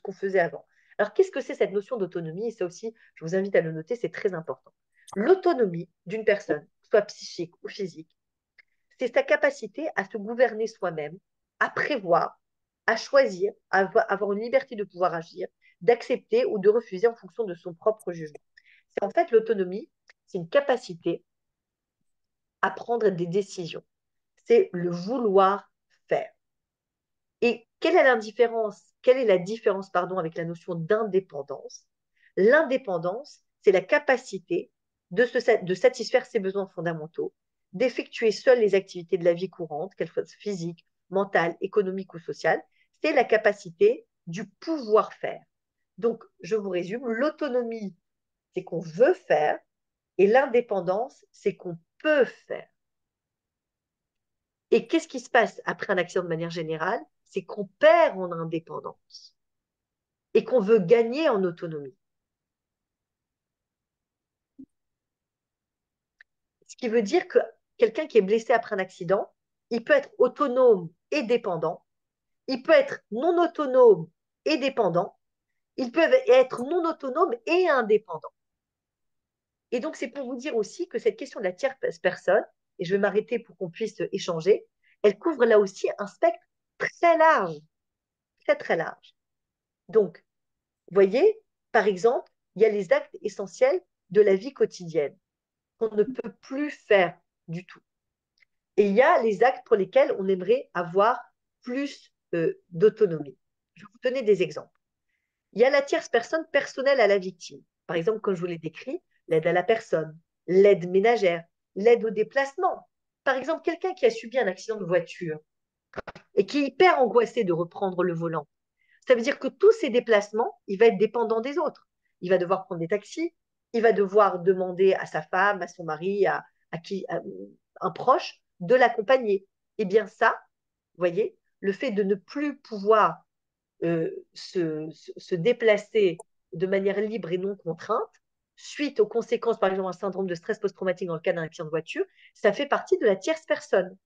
qu'on faisait avant. Alors, qu'est-ce que c'est cette notion d'autonomie? Et ça aussi, je vous invite à le noter, c'est très important. L'autonomie d'une personne, soit psychique ou physique, c'est sa capacité à se gouverner soi-même, à prévoir, à choisir, à avoir une liberté de pouvoir agir, d'accepter ou de refuser en fonction de son propre jugement. C'est en fait l'autonomie, c'est une capacité à prendre des décisions. C'est le vouloir faire. Et quelle est la différence Quelle est la différence pardon, avec la notion d'indépendance? L'indépendance, c'est la capacité de, de satisfaire ses besoins fondamentaux, d'effectuer seul les activités de la vie courante, qu'elles soient physiques, mentales, économiques ou sociales, c'est la capacité du pouvoir faire. Donc, je vous résume, l'autonomie, c'est qu'on veut faire, et l'indépendance, c'est qu'on peut faire. Et qu'est-ce qui se passe après un accident de manière générale? C'est qu'on perd en indépendance et qu'on veut gagner en autonomie. Ce qui veut dire que quelqu'un qui est blessé après un accident, il peut être autonome et dépendant, il peut être non autonome et dépendant, il peut être non autonome et indépendant. Et donc, c'est pour vous dire aussi que cette question de la tierce personne, et je vais m'arrêter pour qu'on puisse échanger, elle couvre là aussi un spectre très large, très très large. Donc, vous voyez, par exemple, il y a les actes essentiels de la vie quotidienne qu'on ne peut plus faire du tout. Et il y a les actes pour lesquels on aimerait avoir plus euh, d'autonomie. Je vais vous donner des exemples. Il y a la tierce personne personnelle à la victime. Par exemple, comme je vous l'ai décrit, l'aide à la personne, l'aide ménagère, l'aide au déplacement. Par exemple, quelqu'un qui a subi un accident de voiture et qui est hyper angoissé de reprendre le volant. Ça veut dire que tous ses déplacements, il va être dépendant des autres. Il va devoir prendre des taxis, il va devoir demander à sa femme, à son mari, à, un proche de l'accompagner. Eh bien ça, vous voyez, le fait de ne plus pouvoir euh, se, déplacer de manière libre et non contrainte, suite aux conséquences, par exemple, un syndrome de stress post-traumatique dans le cas d'un accident de voiture, ça fait partie de la tierce personne.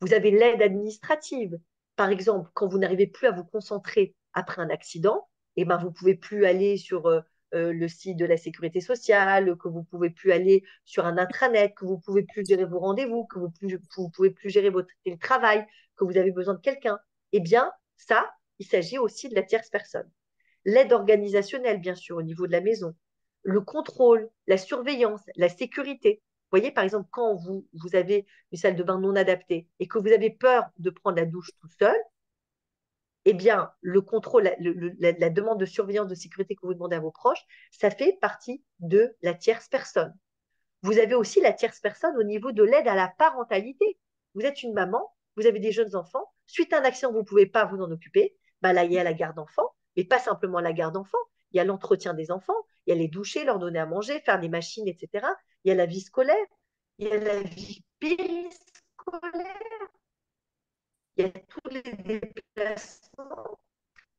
Vous avez l'aide administrative. Par exemple, quand vous n'arrivez plus à vous concentrer après un accident, eh ben, vous ne pouvez plus aller sur euh, euh, le site de la sécurité sociale, que vous ne pouvez plus aller sur un intranet, que vous ne pouvez plus gérer vos rendez-vous, que vous ne pouvez plus gérer votre télétravail, que vous avez besoin de quelqu'un. Eh bien, ça, il s'agit aussi de la tierce personne. L'aide organisationnelle, bien sûr, au niveau de la maison le contrôle, la surveillance, la sécurité. Vous voyez, par exemple, quand vous, vous avez une salle de bain non adaptée et que vous avez peur de prendre la douche tout seul, eh bien, le contrôle, la, demande de surveillance, de sécurité que vous demandez à vos proches, ça fait partie de la tierce personne. Vous avez aussi la tierce personne au niveau de l'aide à la parentalité. Vous êtes une maman, vous avez des jeunes enfants, suite à un accident, vous ne pouvez pas vous en occuper, bah là, il y a la garde d'enfants, mais pas simplement la garde d'enfants, il y a l'entretien des enfants, il y a les doucher, leur donner à manger, faire des machines, etc. Il y a la vie scolaire, il y a la vie périscolaire, il y a tous les déplacements,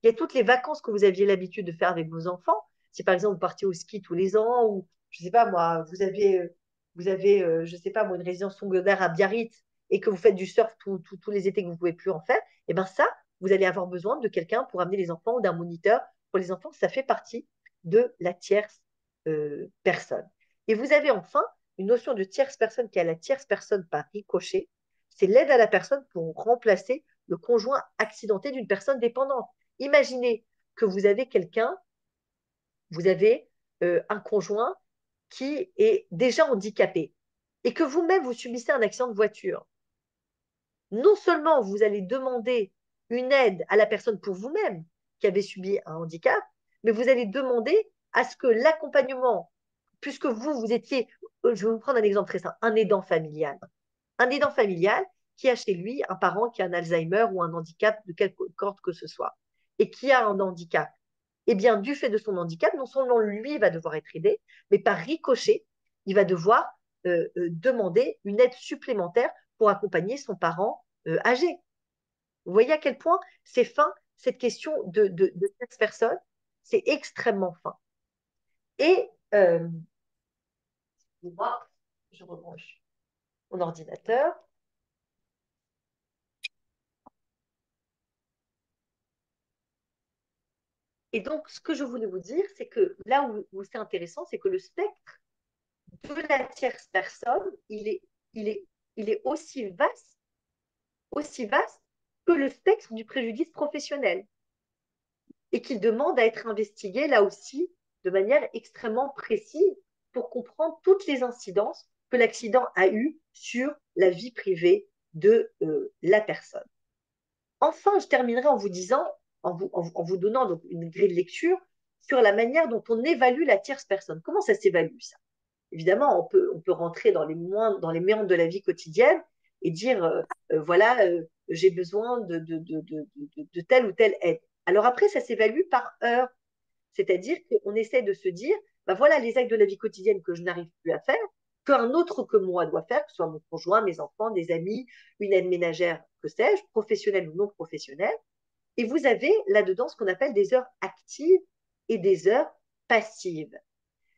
il y a toutes les vacances que vous aviez l'habitude de faire avec vos enfants. Si par exemple vous partiez au ski tous les ans, ou je ne sais pas moi, vous avez, vous avez euh, je sais pas moi, une résidence secondaire à Biarritz et que vous faites du surf tous les étés que vous ne pouvez plus en faire, et eh bien ça, vous allez avoir besoin de quelqu'un pour amener les enfants ou d'un moniteur pour les enfants. Ça fait partie de la tierce euh, personne. Et vous avez enfin une notion de tierce personne qui est la tierce personne par ricochet. C'est l'aide à la personne pour remplacer le conjoint accidenté d'une personne dépendante. Imaginez que vous avez quelqu'un, vous avez euh, un conjoint qui est déjà handicapé et que vous-même vous subissez un accident de voiture, non seulement vous allez demander une aide à la personne pour vous-même qui avait subi un handicap, mais vous allez demander à ce que l'accompagnement, puisque vous, vous étiez, je vais vous prendre un exemple très simple, un aidant familial. Un aidant familial qui a chez lui un parent qui a un Alzheimer ou un handicap de quelque sorte que ce soit, et qui a un handicap. Eh bien, du fait de son handicap, non seulement lui va devoir être aidé, mais par ricochet, il va devoir euh, euh, demander une aide supplémentaire pour accompagner son parent euh, âgé. Vous voyez à quel point c'est fin, cette question de, de, de personnes, c'est extrêmement fin. Et euh, moi, je rebranche mon ordinateur. Et donc, ce que je voulais vous dire, c'est que là où, c'est intéressant, c'est que le spectre de la tierce personne, il est, il est, il est aussi vaste, aussi vaste que le spectre du préjudice professionnel et qu'il demande à être investigué là aussi de manière extrêmement précise pour comprendre toutes les incidences que l'accident a eues sur la vie privée de euh, la personne. Enfin, je terminerai en vous disant, en vous, donnant une grille de lecture sur la manière dont on évalue la tierce personne. Comment ça s'évalue ça? Évidemment, on peut, rentrer dans les, méandres de la vie quotidienne et dire, euh, euh, voilà, j'ai besoin de, telle ou telle aide. Alors après, ça s'évalue par heure. C'est-à-dire qu'on essaie de se dire, ben voilà les actes de la vie quotidienne que je n'arrive plus à faire, qu'un autre que moi doit faire, que ce soit mon conjoint, mes enfants, des amis, une aide ménagère, que sais-je, professionnelle ou non professionnelle. Et vous avez là-dedans ce qu'on appelle des heures actives et des heures passives.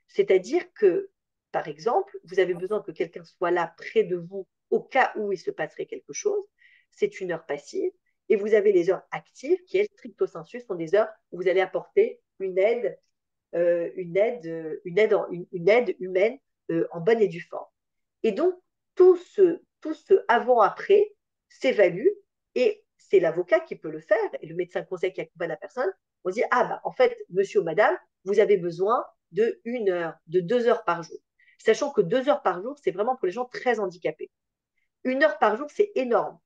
C'est-à-dire que, par exemple, vous avez besoin que quelqu'un soit là près de vous au cas où il se passerait quelque chose. C'est une heure passive. Et vous avez les heures actives, qui, elles, stricto sensu, sont des heures où vous allez apporter une aide, euh, une aide, une aide, humaine euh, en bonne et due forme. Et donc, tout ce, tout ce avant-après s'évalue et c'est l'avocat qui peut le faire et le médecin conseil qui accompagne la personne. On dit, ah bah, en fait, monsieur ou madame, vous avez besoin de une heure, de deux heures par jour. Sachant que deux heures par jour, c'est vraiment pour les gens très handicapés. Une heure par jour, c'est énorme.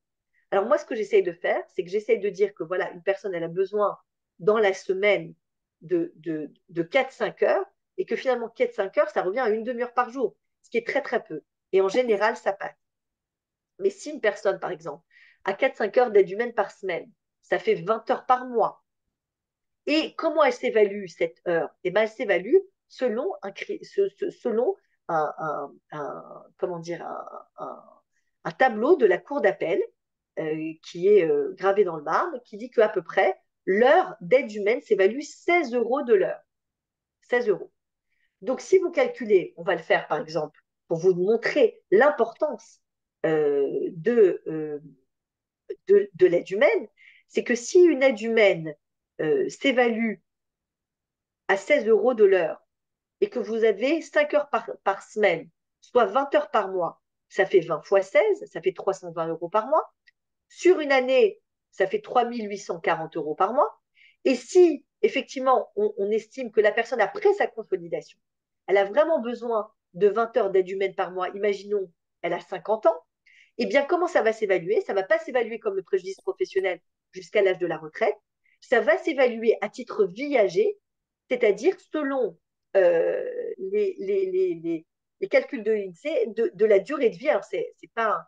Alors moi, ce que j'essaye de faire, c'est que j'essaye de dire que voilà, une personne, elle a besoin dans la semaine de, de, de 4-5 heures, et que finalement, 4-5 heures, ça revient à une demi-heure par jour, ce qui est très très peu. Et en général, ça passe. Mais si une personne, par exemple, a 4-5 heures d'aide humaine par semaine, ça fait 20 heures par mois. Et comment elle s'évalue cette heure? Eh bien, elle s'évalue selon un, selon un, un comment dire, un, tableau de la cour d'appel qui est euh, gravé dans le marbre, qui dit qu'à peu près, l'heure d'aide humaine s'évalue 16 euros de l'heure. 16 euros. Donc, si vous calculez, on va le faire par exemple, pour vous montrer l'importance euh, de, de, de l'aide humaine, c'est que si une aide humaine s'évalue à 16 euros de l'heure et que vous avez 5 heures par semaine, soit 20 heures par mois, ça fait 20 fois 16, ça fait 320 euros par mois. Sur une année, ça fait 3 840 euros par mois. Et si, effectivement, on, estime que la personne, après sa consolidation, elle a vraiment besoin de 20 heures d'aide humaine par mois, imaginons, elle a 50 ans, eh bien, comment ça va s'évaluer? Ça ne va pas s'évaluer comme le préjudice professionnel jusqu'à l'âge de la retraite. Ça va s'évaluer à titre viager, c'est-à-dire selon euh, les, calculs de l'INSEE de, la durée de vie. Alors, ce pas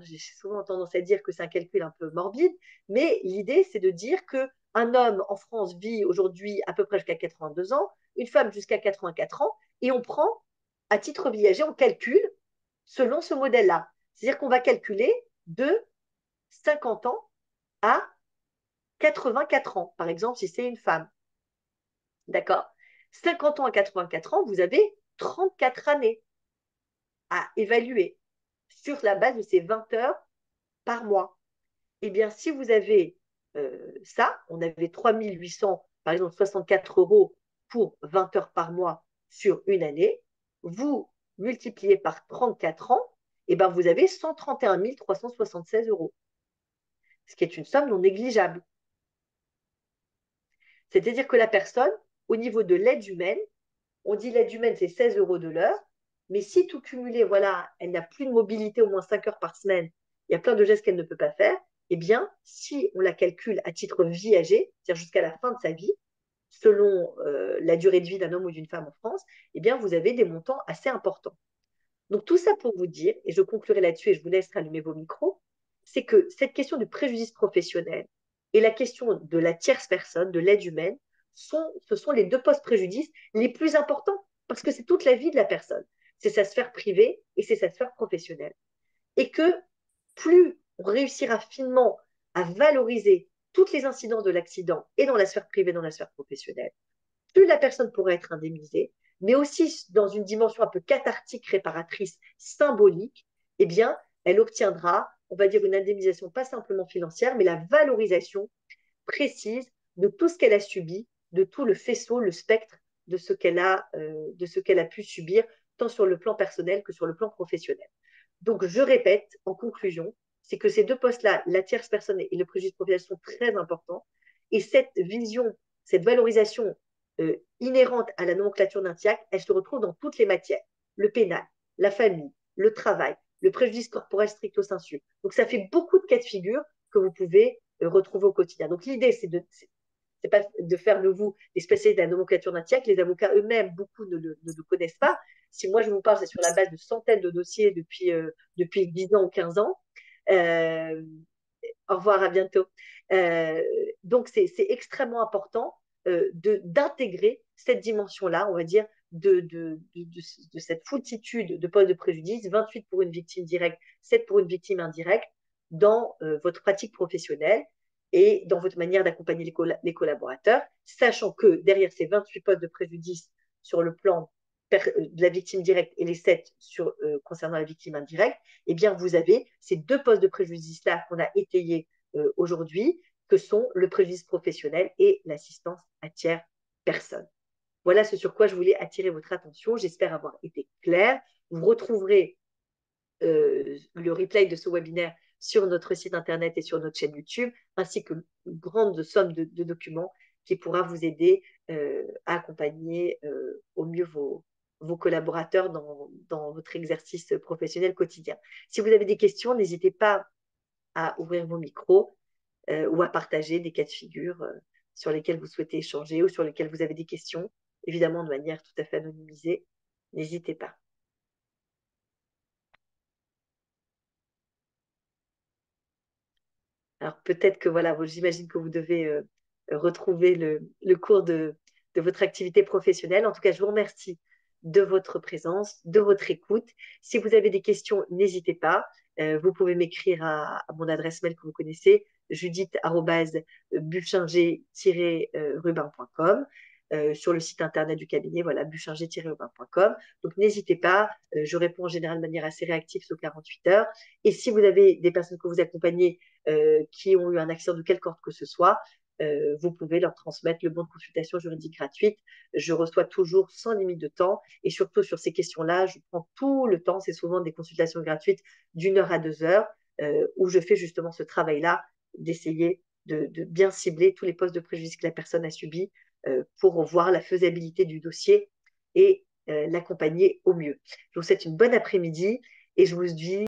j'ai souvent tendance à dire que c'est un calcul un peu morbide, mais l'idée, c'est de dire que un homme en France vit aujourd'hui à peu près jusqu'à 82 ans, une femme jusqu'à 84 ans, et on prend, à titre viager, on calcule selon ce modèle-là. C'est-à-dire qu'on va calculer de 50 ans à 84 ans, par exemple, si c'est une femme. D'accord? 50 ans à 84 ans, vous avez 34 années à évaluer sur la base de ces 20 heures par mois. Eh bien, si vous avez euh, ça, on avait 3800, par exemple 64 euros pour 20 heures par mois sur une année, vous multipliez par 34 ans, eh ben vous avez 131 376 euros, ce qui est une somme non négligeable. C'est-à-dire que la personne, au niveau de l'aide humaine, on dit l'aide humaine, c'est 16 euros de l'heure. Mais si tout cumulé, voilà, elle n'a plus de mobilité au moins 5 heures par semaine, il y a plein de gestes qu'elle ne peut pas faire, eh bien, si on la calcule à titre viager, c'est-à-dire jusqu'à la fin de sa vie, selon euh, la durée de vie d'un homme ou d'une femme en France, eh bien, vous avez des montants assez importants. Donc, tout ça pour vous dire, et je conclurai là-dessus et je vous laisse rallumer vos micros, c'est que cette question du préjudice professionnel et la question de la tierce personne, de l'aide humaine, sont, ce sont les deux postes préjudices les plus importants parce que c'est toute la vie de la personne. C'est sa sphère privée et c'est sa sphère professionnelle. Et que plus on réussira finement à valoriser toutes les incidences de l'accident et dans la sphère privée, dans la sphère professionnelle, plus la personne pourra être indemnisée, mais aussi dans une dimension un peu cathartique, réparatrice, symbolique, eh bien, elle obtiendra, on va dire, une indemnisation pas simplement financière, mais la valorisation précise de tout ce qu'elle a subi, de tout le faisceau, le spectre de ce qu'elle a, euh, de ce qu'elle a pu subir, tant sur le plan personnel que sur le plan professionnel. Donc, je répète, en conclusion, c'est que ces deux postes-là, la tierce personne et le préjudice professionnel, sont très importants. Et cette vision, cette valorisation euh, inhérente à la nomenclature d'un TIAC, elle se retrouve dans toutes les matières. Le pénal, la famille, le travail, le préjudice corporel stricto sensu. Donc, ça fait beaucoup de cas de figure que vous pouvez euh, retrouver au quotidien. Donc, l'idée, c'est de, c'est pas de faire de vous des spécialistes de la nomenclature d'un TIAC. Les avocats eux-mêmes, beaucoup ne le, connaissent pas. Si moi je vous parle, c'est sur la base de centaines de dossiers depuis, euh, depuis 10 ans ou 15 ans. Euh, au revoir, à bientôt. Euh, donc, c'est extrêmement important d'intégrer cette dimension-là, on va dire, de, de, de, de, cette foultitude de postes de préjudice, 28 pour une victime directe, 7 pour une victime indirecte, dans votre pratique professionnelle et dans votre manière d'accompagner les, collaborateurs, sachant que derrière ces 28 postes de préjudice sur le plan de la victime directe et les 7 sur, euh, concernant la victime indirecte, eh bien, vous avez ces deux postes de préjudice-là qu'on a étayés euh, aujourd'hui, que sont le préjudice professionnel et l'assistance à tiers personne. Voilà ce sur quoi je voulais attirer votre attention. J'espère avoir été clair. Vous retrouverez euh, le replay de ce webinaire sur notre site internet et sur notre chaîne YouTube, ainsi que une grande somme de, documents qui pourra vous aider à accompagner au mieux vos, collaborateurs dans, votre exercice professionnel quotidien. Si vous avez des questions, n'hésitez pas à ouvrir vos micros euh, ou à partager des cas de figure euh, sur lesquels vous souhaitez échanger ou sur lesquels vous avez des questions, évidemment de manière tout à fait anonymisée. N'hésitez pas. Alors peut-être que voilà, j'imagine que vous devez euh, retrouver le, cours de, votre activité professionnelle. En tout cas, je vous remercie de votre présence, de votre écoute. Si vous avez des questions, n'hésitez pas. Euh, vous pouvez m'écrire à, mon adresse mail que vous connaissez, judith-buchinger-rubin.com. Euh, sur le site internet du cabinet, voilà, buchinger-rubin.com. Donc n'hésitez pas, je réponds en général de manière assez réactive sur 48 heures. Et si vous avez des personnes que vous accompagnez qui ont eu un accident de quelque sorte que ce soit, euh, vous pouvez leur transmettre le bon de consultation juridique gratuite. Je reçois toujours sans limite de temps et surtout sur ces questions-là, je prends tout le temps. C'est souvent des consultations gratuites d'une heure à deux heures euh, où je fais justement ce travail-là d'essayer de, bien cibler tous les postes de préjudice que la personne a subis euh, pour voir la faisabilité du dossier et l'accompagner au mieux. Je vous souhaite une bonne après-midi et je vous dis